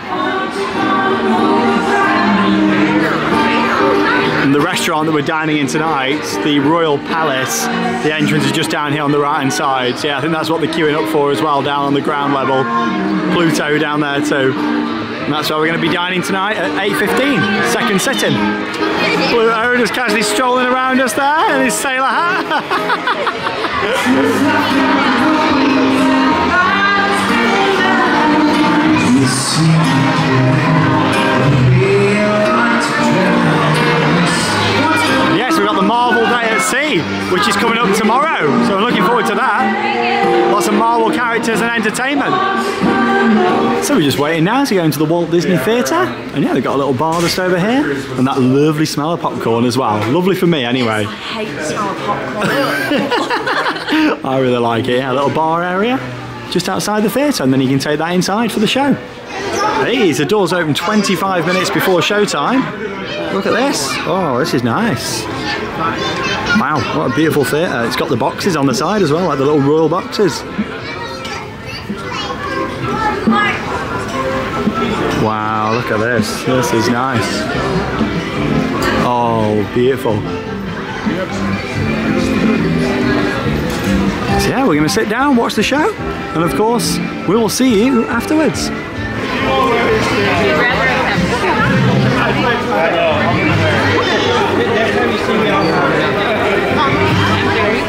And the restaurant that we're dining in tonight, the Royal Palace, the entrance is just down here on the right hand side. So yeah, I think that's what they're queuing up for as well, down on the ground level. Pluto down there too. And that's where we're going to be dining tonight at 8.15, second sitting. Pluto just casually strolling around us there in his sailor hat. (laughs) Yes, we've got the Marvel Day at Sea, which is coming up tomorrow. So we're looking forward to that. Lots of Marvel characters and entertainment. So we're just waiting now to go into the Walt Disney Theatre. And yeah, they've got a little bar just over here. And that lovely smell of popcorn as well. Lovely for me anyway. I hate the smell of popcorn. (laughs) I really like it. Yeah, a little bar area just outside the theatre. And then you can take that inside for the show. Hey, the doors open 25 minutes before showtime. Look at this. Oh, this is nice. Wow, what a beautiful theatre. It's got the boxes on the side as well, like the little royal boxes. Wow, look at this. This is nice. Oh, beautiful. So yeah, we're going to sit down, watch the show, and of course, we will see you afterwards.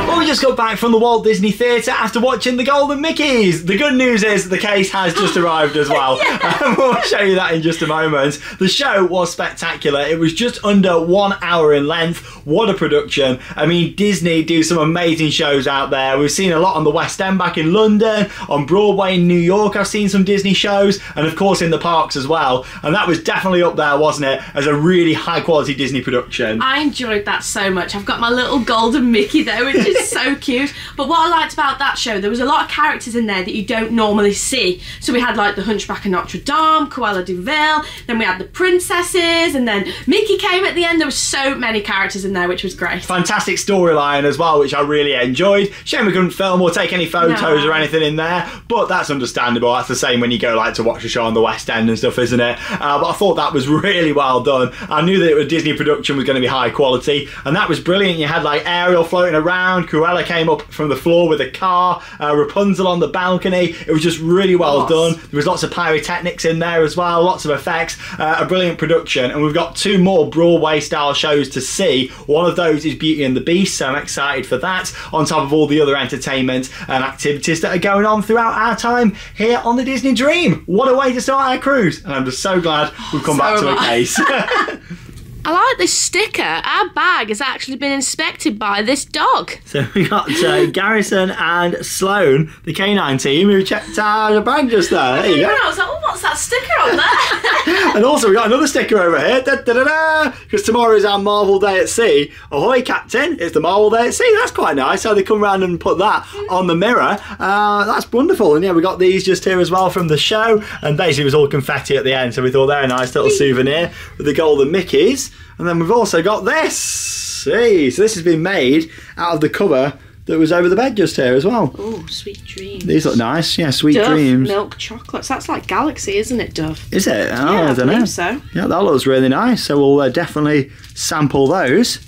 Well, we just got back from the Walt Disney Theatre after watching the Golden Mickeys. The good news is the case has just (gasps) arrived as well. (laughs) And we'll show you that in just a moment. The show was spectacular. It was just under one hour in length. What a production. I mean, Disney do some amazing shows out there. We've seen a lot on the West End back in London, on Broadway in New York. I've seen some Disney shows, and of course in the parks as well. And that was definitely up there, wasn't it, as a really high quality Disney production. I enjoyed that so much. I've got my little golden Mickey there, which is so (laughs) cute. But what I liked about that show, there was a lot of characters in there that you don't normally see. So we had like the Hunchback of Notre Dame, Cruella de Vil, then we had the princesses, and then Mickey came at the end. There was so many characters in there, which was great. fantastic storyline as well, which I really enjoyed. Shame we couldn't film or take any photos No. or anything in there, but that's understandable. That's the same when you go like to watch a show on the West End and stuff, isn't it? Uh, but I thought that was really well done. I knew that a Disney production was going to be high quality, and that was brilliant. You had like Ariel floating around, Cruella came up from the floor with a car, uh, Rapunzel on the balcony. It was just really well Yes. done. There was lots of pyrotechnics in there as well, lots of effects, uh, a brilliant production, and we've got two more Broadway style shows to see. One of those is Beauty and the Beast, so I'm excited for that, on top of all the other entertainment and activities that are going on throughout our time here on the Disney Dream. What a way to start our cruise, and I'm just so glad we've come So back to a case. (laughs) (laughs) I like this sticker. Our bag has actually been inspected by this dog. so we got uh, Garrison and Sloan, the canine team, who checked our bag just there. There you go. I was like, oh, what's that sticker on there? (laughs) And also, we got another sticker over here. Da, da, da, da, because tomorrow is our Marvel Day at Sea. Ahoy, Captain! It's the Marvel Day at Sea. That's quite nice. How they come round and put that on the mirror. Uh, that's wonderful. And yeah, we got these just here as well from the show. And basically, it was all confetti at the end. So we thought they're a nice little souvenir with the golden Mickeys. And then we've also got this. See, so this has been made out of the cover that was over the bed just here as well. oh, sweet dreams. These look nice. Yeah, sweet Dove dreams. milk chocolates. That's like Galaxy, isn't it, Dove? Is it? Oh, Yeah, I I don't know. so. Yeah, that looks really nice. So we'll uh, definitely sample those.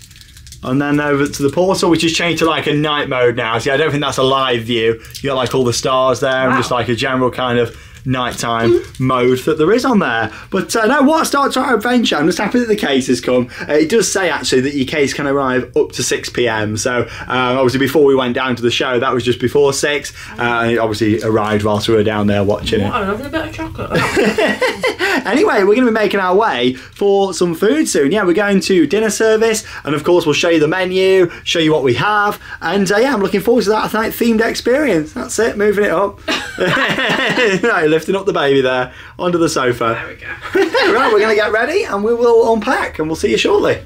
And then over to the portal, which has changed to like a night mode now. See, I don't think that's a live view. You got like all the stars there and just like a general kind of nighttime mode that there is on there. But uh, no, what starts our adventure? I'm just happy that the case has come. Uh, it does say actually that your case can arrive up to 6 p.m. So uh, obviously before we went down to the show, that was just before six, uh, and it obviously arrived whilst we were down there watching it. I'm having a bit of chocolate. (laughs) Anyway, we're going to be making our way for some food soon. Yeah, we're going to dinner service, and of course, we'll show you the menu, show you what we have, and uh, yeah, I'm looking forward to that night themed experience. That's it, moving it up. (laughs) right, lifting up the baby there onto the sofa. there we go. (laughs) right, we're going to get ready, and we will unpack, and we'll see you shortly.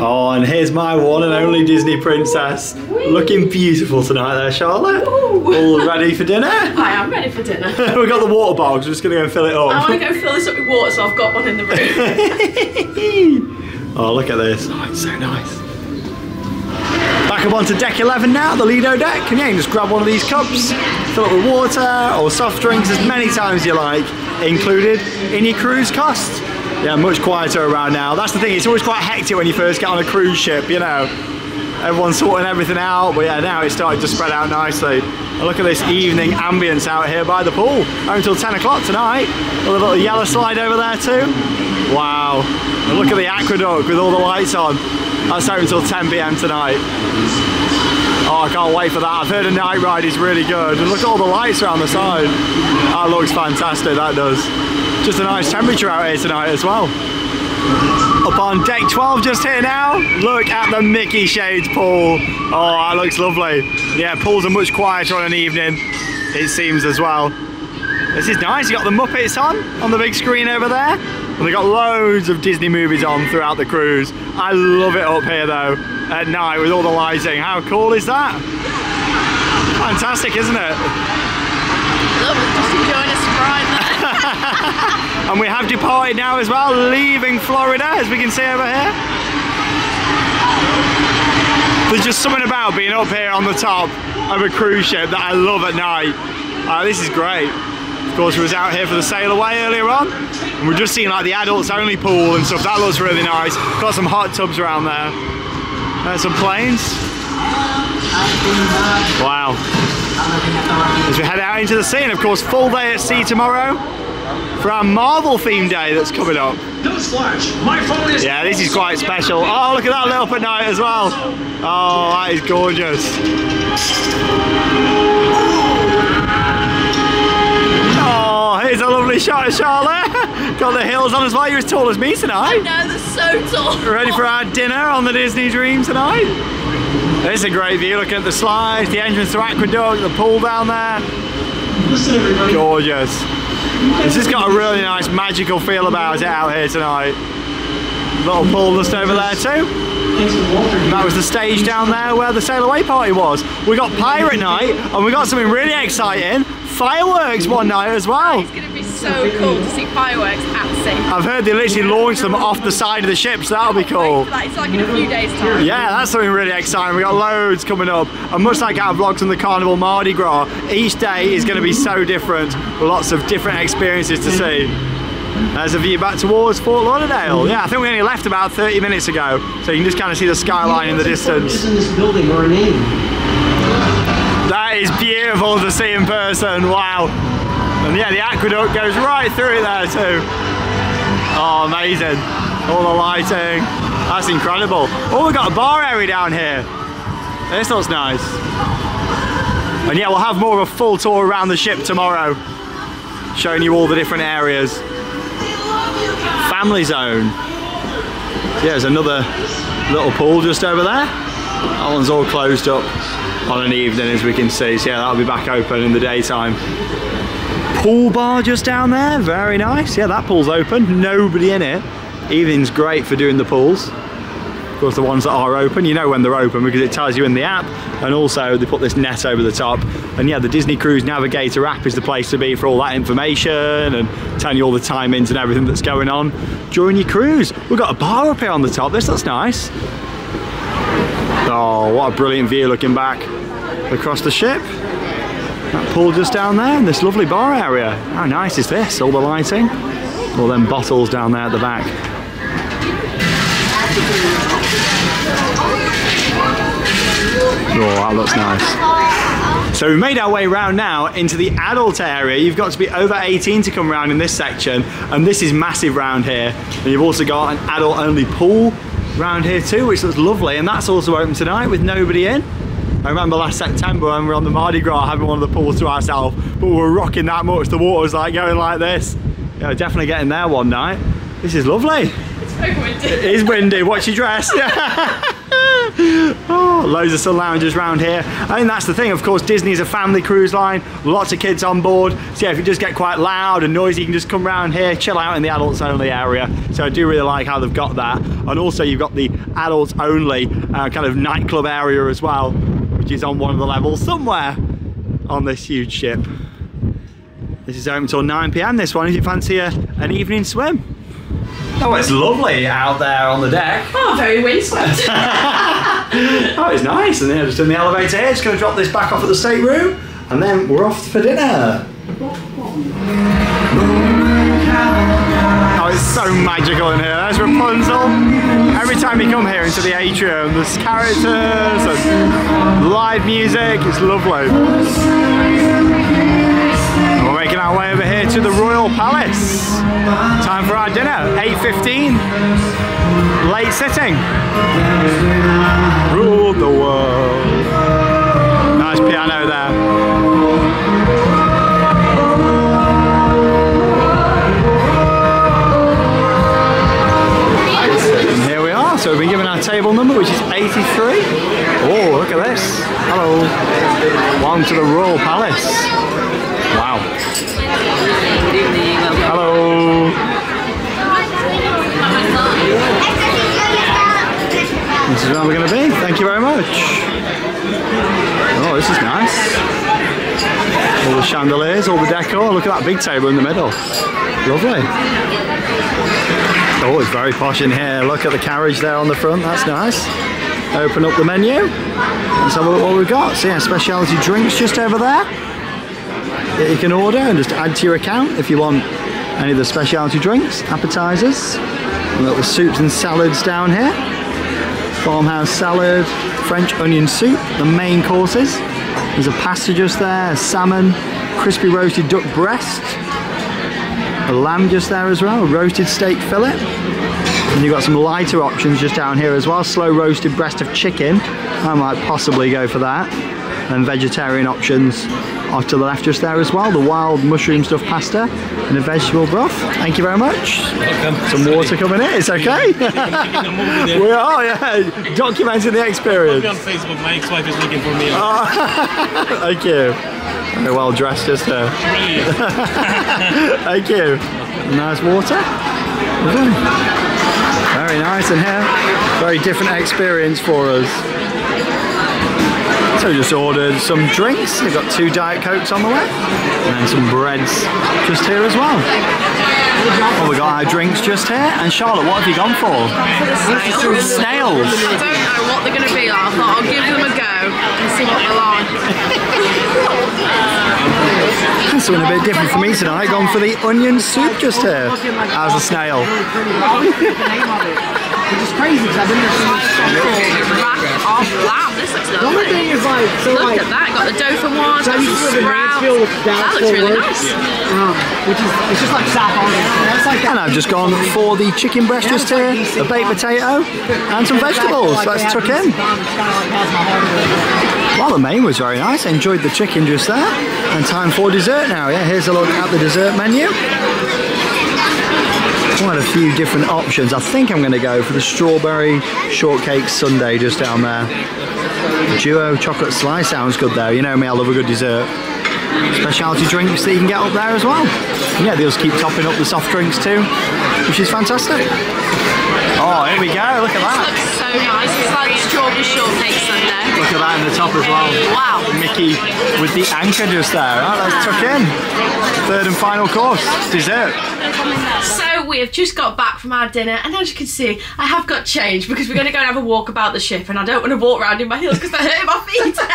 Oh, and here's my one and only Disney princess, looking beautiful tonight there, Charlotte. All ready for dinner? (laughs) I'm ready for dinner. (laughs) We've got the water bottle, bottles, we're just going to go and fill it up. I want to go fill this up with water, so I've got one in the room. Oh, look at this. Oh, it's so nice. Back up onto deck 11 now, the Lido deck. And yeah, you just grab one of these cups, fill it with water or soft drinks as many times as you like, included in your cruise cost. Yeah, much quieter around now. That's the thing, it's always quite hectic when you first get on a cruise ship, you know. Everyone's sorting everything out, but yeah, now it's starting to spread out nicely. And look at this evening ambience out here by the pool. Until 10 o'clock tonight. A little yellow slide over there too. Wow. And look at the AquaDuck with all the lights on. That's open until 10 p.m. tonight. Oh, I can't wait for that. I've heard a night ride is really good. And look at all the lights around the side. That looks fantastic, that does. Just a nice temperature out here tonight as well. Up on deck 12 just here now. Look at the Mickey Shades pool. Oh, that looks lovely. Yeah, pools are much quieter on an evening, it seems as well. This is nice. You got the Muppets on, on the big screen over there. And they got loads of Disney movies on throughout the cruise. I love it up here though, at night with all the lighting. How cool is that? Fantastic, isn't it? Love it, just enjoying a there. (laughs) And we have departed now as well, leaving Florida, as we can see over here. There's just something about being up here on the top of a cruise ship that I love at night. Uh, this is great. Of course, we was out here for the sail away earlier on, and we're just seeing like the adults only pool and stuff. That looks really nice. Got some hot tubs around there. There's some planes. Wow. As we head out into the sea, and of course, full day at sea tomorrow for our Marvel theme day that's coming up. Newsflash, my phone is. Yeah, this is quite special. Oh, look at that lit up at night as well. Oh, that is gorgeous. Oh, here's a lovely shot of Charlotte. (laughs) Got the heels on as well. You're as tall as me tonight. I tonight. know, they're so tall. Ready for our dinner on the Disney Dream tonight? This is a great view. Look at the slides, the entrance to AquaDuck, the pool down there. Listen, everybody. Gorgeous. This has got a really nice magical feel about it out here tonight. Little pool just over there too. That was the stage down there where the sail away party was. We got pirate night and we got something really exciting. Fireworks one night as well. It's going to be so cool to see fireworks at sea. I've heard they literally launch them off the side of the ship, so that'll be cool. Like, it's like in a few days' time. Yeah, that's something really exciting. We got loads coming up. And much like our vlogs on the Carnival Mardi Gras, each day is going to be so different. Lots of different experiences to see. There's a view back towards Fort Lauderdale. Yeah, I think we only left about 30 minutes ago. So you can just kind of see the skyline in the distance. Is in this building or a name? That is beautiful to see in person. Wow. And yeah, the AquaDuck goes right through there too. Oh, amazing. All the lighting. That's incredible. Oh, we've got a bar area down here. This looks nice. And yeah, we'll have more of a full tour around the ship tomorrow, showing you all the different areas. Family zone. Yeah, there's another little pool just over there. That one's all closed up on an evening as we can see. So yeah, that'll be back open in the daytime. Pool bar just down there, very nice. Yeah, that pool's open, nobody in it. Evening's great for doing the pools. Of course, the ones that are open, you know when they're open because it tells you in the app. And also, they put this net over the top. And yeah, the Disney Cruise Navigator app is the place to be for all that information and telling you all the timings and everything that's going on during your cruise. We've got a bar up here on the top. This looks nice. Oh, what a brilliant view looking back across the ship. Pool just down there in this lovely bar area. How nice is this? All the lighting. All them bottles down there at the back. Oh, that looks nice. So we've made our way round now into the adult area. You've got to be over 18 to come round in this section, and this is massive round here. And you've also got an adult only pool round here too, which looks lovely, and that's also open tonight with nobody in. I remember last September when we were on the Mardi Gras having one of the pools to ourselves, but we were rocking that much, the water was like going like this. Yeah, definitely getting there one night. This is lovely. It's very windy. It is windy. What's your dress? (laughs) (laughs) oh, loads of sun lounges around here. I think that's the thing. Of course, Disney's a family cruise line. Lots of kids on board. So yeah, if it does get quite loud and noisy, you can just come around here, chill out in the adults only area. So I do really like how they've got that. And also you've got the adults only uh, kind of nightclub area as well, which is on one of the levels somewhere on this huge ship. This is open until 9 p.m. This one, if you fancy a, an evening swim. Oh, it's lovely out there on the deck. (laughs) Oh, very windswept. (laughs) Oh, it's nice. And then just in the elevator here, just going to drop this back off at the stateroom, and then we're off for dinner. It's so magical in here. There's Rapunzel. Every time you come here into the atrium, there's characters and live music. It's lovely. We're making our way over here to the Royal Palace. Time for our dinner, 8.15. Late sitting. Rule the world. Nice piano there. So we've been given our table number, which is 83. Oh, look at this. Hello. Welcome to the Royal Palace. Wow. Hello. This is where we're going to be. Thank you very much. Oh, this is nice. All the chandeliers, all the decor. Oh, look at that big table in the middle. Lovely. Oh, it's very posh in here. Look at the carriage there on the front. That's nice. Open up the menu. Let's have a look what we've got. So yeah, specialty drinks just over there that you can order and just add to your account if you want any of the specialty drinks, appetizers, little soups and salads down here. Farmhouse salad, French onion soup, the main courses. There's a pasta just there, a salmon, crispy roasted duck breast, a lamb just there as well, roasted steak fillet. And you've got some lighter options just down here as well, slow roasted breast of chicken. I might possibly go for that. And vegetarian options off to the left just there as well, the wild mushroom stuffed pasta and a vegetable broth. Thank you very much. Welcome. Some water coming in, it's okay. (laughs) we are, yeah, documenting the experience. on Facebook. My ex-wife is looking for me. Oh, (laughs) thank you. Very well dressed just uh, there. (laughs) Thank you. Nice water. Very nice in here. Very different experience for us. So we just ordered some drinks. We've got two Diet Cokes on the way. And then some breads just here as well. Well, we got our drinks just here. And Charlotte, what have you gone for? Snails. Snails. I don't know what they're going to be like. I thought I'll give them a go and see what they're like. Something a bit different for me tonight. Gone for the onion soup just here. How's the snail? Which is crazy because I've been there since Rack of lamb. This looks The only thing is like, so Look like, at that. Got the dauphinoise, so I got used some to live in sprouts. With That Dallas looks Fort really Worth, nice. um, which is, it's just like South Arlington. That's like And I've just gone for the chicken breast just here, a baked potato, and some vegetables. Let's tuck in. Well, the main was very nice. I enjoyed the chicken just there. And time for dessert now. Yeah, here's a look at the dessert menu. Quite a few different options. I think I'm going to go for the strawberry shortcake sundae just down there. Duo chocolate slice sounds good though. You know me, I love a good dessert. Specialty drinks that you can get up there as well. Yeah, they just keep topping up the soft drinks too, which is fantastic. Oh, here we go. Look at that. Looks so nice. It's like strawberry shortcake. Look at that in the top as well. Wow. Mickey with the anchor just there. Right, let's tuck in. Third and final course, dessert. So so we have just got back from our dinner, and as you can see, I have got changed because we're going to go and have a walk about the ship, and I don't want to walk around in my heels because they're hurting my feet. (laughs)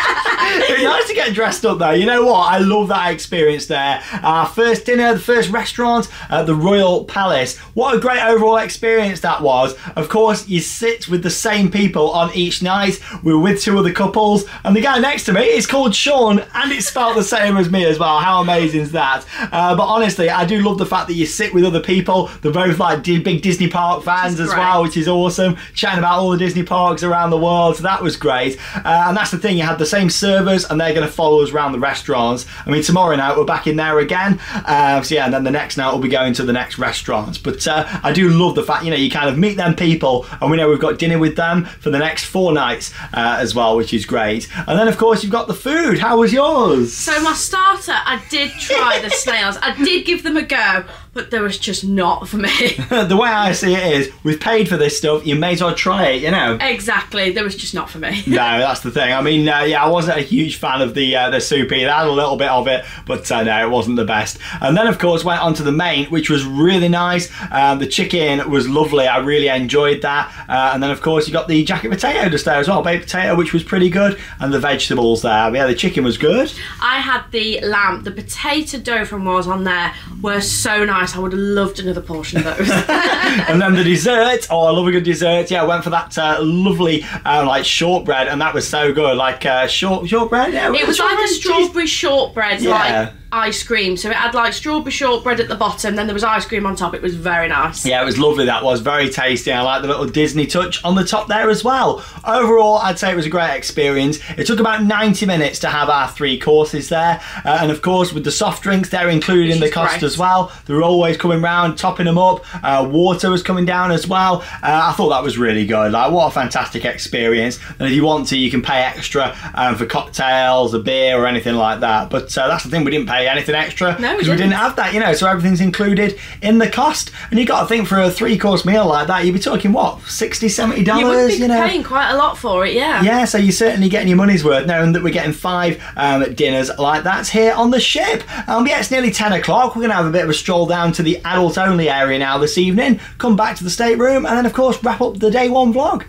Nice to get dressed up though. You know what? I love that experience there. Our first dinner, the first restaurant at the Royal Palace. What a great overall experience that was. Of course, you sit with the same people on each night. We were with two other couples, and the guy next to me is called Sean, and it's spelled the same as me as well. How amazing is that? Uh, but honestly, I do love the fact that you sit with other people. They're both like big Disney Park fans as great. well, which is awesome. Chatting about all the Disney parks around the world, so that was great. Uh, and that's the thing, you had the same servers, and they're going to follow us around the restaurants. I mean, tomorrow night we're back in there again. Uh, so yeah, and then the next night we'll be going to the next restaurants. But uh, I do love the fact, you know, you kind of meet them people, and we know we've got dinner with them for the next four nights uh, as well, which is great. And then of course you've got the food. How was yours? so my starter, I did try the (laughs) snails. I did give them a go, but there was just not for me. (laughs) the way I see it is, we've paid for this stuff, you may as well try it, you know. exactly, there was just not for me. no, (laughs) that's the thing. I mean, uh, yeah, I wasn't a huge fan of the uh, the soup either. I had a little bit of it, but uh, no, it wasn't the best. And then, of course, went on to the main, which was really nice. Um, the chicken was lovely. I really enjoyed that. Uh, and then, of course, you got the jacket potato just there as well, baked potato, which was pretty good, and the vegetables there. But yeah, the chicken was good. I had the lamb, the potato dauphinoise was on there were so nice. I would have loved another portion of those. (laughs) (laughs) and then the dessert. Oh, I love a good dessert. Yeah, I went for that uh, lovely uh, like shortbread, and that was so good. Like uh, short shortbread. Yeah, It was like a strawberry shortbread, Yeah. like ice cream. So it had like strawberry shortbread at the bottom, then there was ice cream on top. It was very nice. Yeah, it was lovely. That was very tasty. I like the little Disney touch on the top there as well. Overall, I'd say it was a great experience. It took about 90 minutes to have our three courses there, uh, and of course, with the soft drinks, they're included in the cost great. as well. They were always coming round, topping them up. Uh, water was coming down as well. Uh, I thought that was really good. Like, what a fantastic experience. And if you want to, you can pay extra um, for cocktails, a beer, or anything like that. But uh, that's the thing, we didn't pay anything extra No, we because we didn't. have that, you know. So everything's included in the cost. And you got to think for a three course meal like that, you'd be talking what 60 70 You would dollars, be you know. paying quite a lot for it, yeah. Yeah, so you're certainly getting your money's worth knowing that we're getting five um, dinners like that here on the ship. Um, yeah, it's nearly 10 o'clock. We're going to have a bit of a stroll down to the adult only area now this evening, come back to the stateroom, and then, of course, wrap up the day one vlog.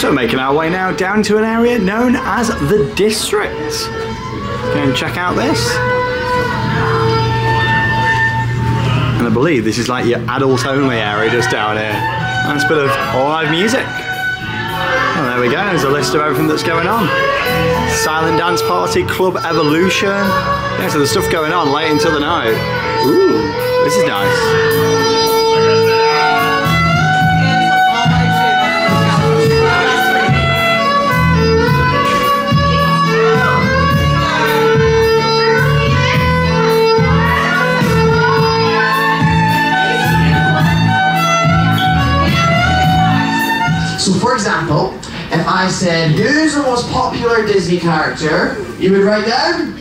So, making our way now down to an area known as the District. Go and check out this. And I believe this is like your adult only area just down here. Nice bit of live music. Oh, there we go. There's a list of everything that's going on. Silent Dance Party, Club Evolution. Yeah, so there's stuff going on late into the night. Ooh, this is nice. I said, who's the most popular Disney character, you would write down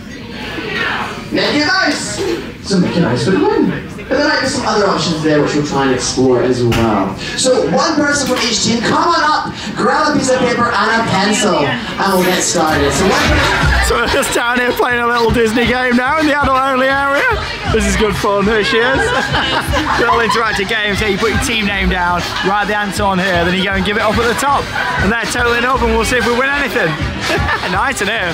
Mickey Mouse. So Mickey Mouse would win. But there might be some other options there which we'll try and explore as well. So one person from each team, come on up, grab a piece of paper and a pencil, and we'll get started. So So we're just down here playing a little Disney game now in the adult only area. This is good fun. Here she is. (laughs) little interactive game. So you put your team name down, write the answer on here, then you go and give it up at the top. And they're totaling up and we'll see if we win anything. (laughs) nice in here.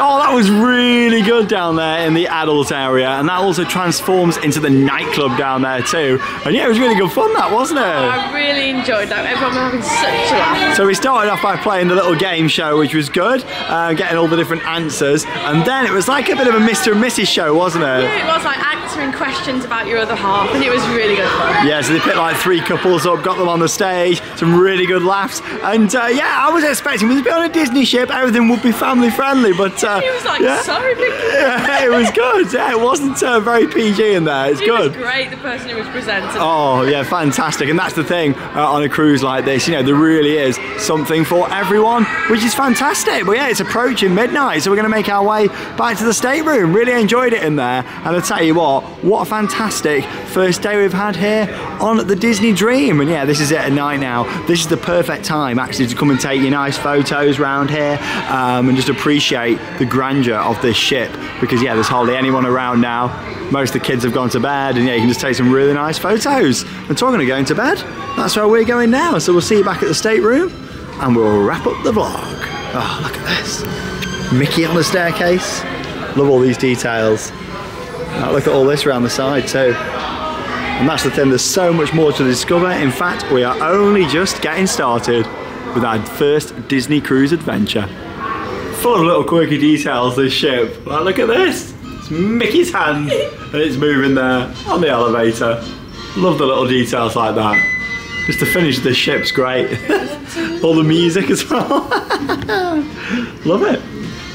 Oh, that was really good down there in the adult area, and that also transforms into the nightclub down there too. And yeah, it was really good fun, that wasn't it? I really enjoyed that. Everyone was having such a laugh. So we started off by playing the little game show, which was good, uh, getting all the different answers, and then it was like a bit of a Mr. and Mrs. show, wasn't it? Yeah, It was like answering questions about your other half, and it was really good fun. Yeah, so they picked like three couples up, got them on the stage, some really good laughs, and uh, yeah, I was expecting it being on a Disney ship, everything would be family friendly, but uh, It was like yeah. so (laughs) big. Yeah, it was good. Yeah, it wasn't uh, very PG in there. It's It good. was great, the person who was presenting. Oh yeah, fantastic! And that's the thing uh, on a cruise like this. You know, there really is something for everyone, which is fantastic. But yeah, it's approaching midnight, so we're going to make our way back to the stateroom. Really enjoyed it in there, and I tell you what, what a fantastic first day we've had here on the Disney Dream. And yeah, this is it at night now. This is the perfect time actually to come and take your nice photos around here um, and just appreciate the grandeur of this ship because yeah, there's hardly anyone around now. Most of the kids have gone to bed and yeah, you can just take some really nice photos. And talking of going to bed, that's where we're going now. So we'll see you back at the stateroom and we'll wrap up the vlog. Oh, look at this. Mickey on the staircase. Love all these details. Now look at all this around the side too. And that's the thing, there's so much more to discover. In fact, we are only just getting started with our first Disney cruise adventure. Of little quirky details, this ship. Like, look at this. It's Mickey's hand and it's moving there on the elevator. Love the little details like that. Just to finish the ship's great. (laughs) All the music as well. (laughs) Love it.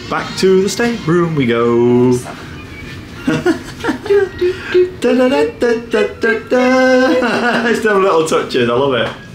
Back to the stateroom we go. (laughs) Still little touches, I love it.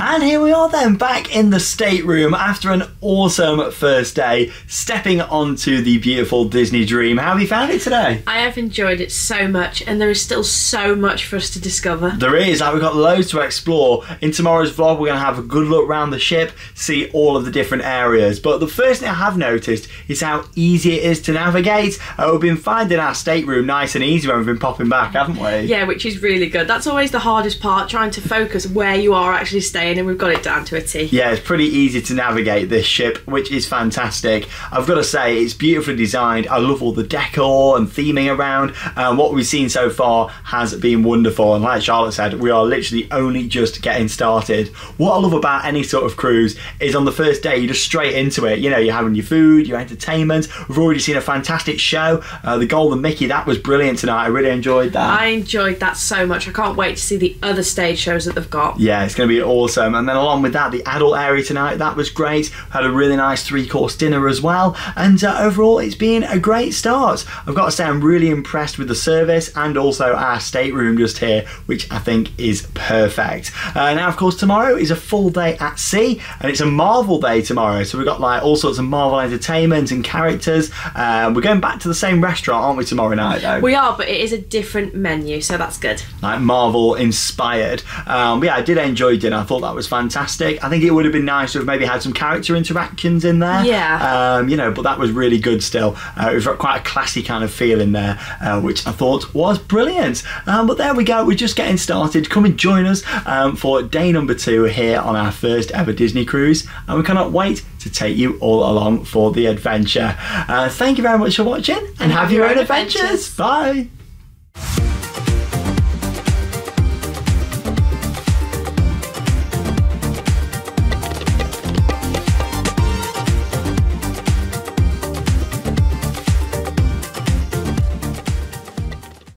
And here we are then, back in the stateroom after an awesome first day, stepping onto the beautiful Disney Dream. How have you found it today? I have enjoyed it so much, and there is still so much for us to discover. There is, like we've got loads to explore. In tomorrow's vlog, we're going to have a good look around the ship, see all of the different areas. But the first thing I have noticed is how easy it is to navigate. Uh, we've been finding our stateroom nice and easy when we've been popping back, haven't we? Yeah, which is really good. That's always the hardest part, trying to focus where you are actually staying, and we've got it down to a T. Yeah, it's pretty easy to navigate this ship, which is fantastic. I've got to say, it's beautifully designed. I love all the decor and theming around. Um, what we've seen so far has been wonderful. And like Charlotte said, we are literally only just getting started. What I love about any sort of cruise is on the first day, you're just straight into it. You know, you're having your food, your entertainment. We've already seen a fantastic show. Uh, the Golden Mickey, that was brilliant tonight. I really enjoyed that. I enjoyed that so much. I can't wait to see the other stage shows that they've got. Yeah, it's going to be awesome. And then along with that, the adult area tonight, that was great. Had a really nice three course dinner as well. And uh, overall, it's been a great start. I've got to say, I'm really impressed with the service and also our stateroom just here, which I think is perfect. Uh, now, of course, tomorrow is a full day at sea and it's a Marvel day tomorrow. So we've got like all sorts of Marvel entertainment and characters. Uh, we're going back to the same restaurant, aren't we, tomorrow night though? We are, but it is a different menu, so that's good. like Marvel inspired. Um, yeah, I did enjoy dinner. I thought that was fantastic. I think it would have been nice to have maybe had some character interactions in there. Yeah. Um, you know, but that was really good still. Uh, it was quite a classy kind of feel in there, uh, which I thought was brilliant. Um, but there we go. We're just getting started. Come and join us um, for day number two here on our first ever Disney cruise. And we cannot wait to take you all along for the adventure. Uh, thank you very much for watching and, have, your own adventures. Bye.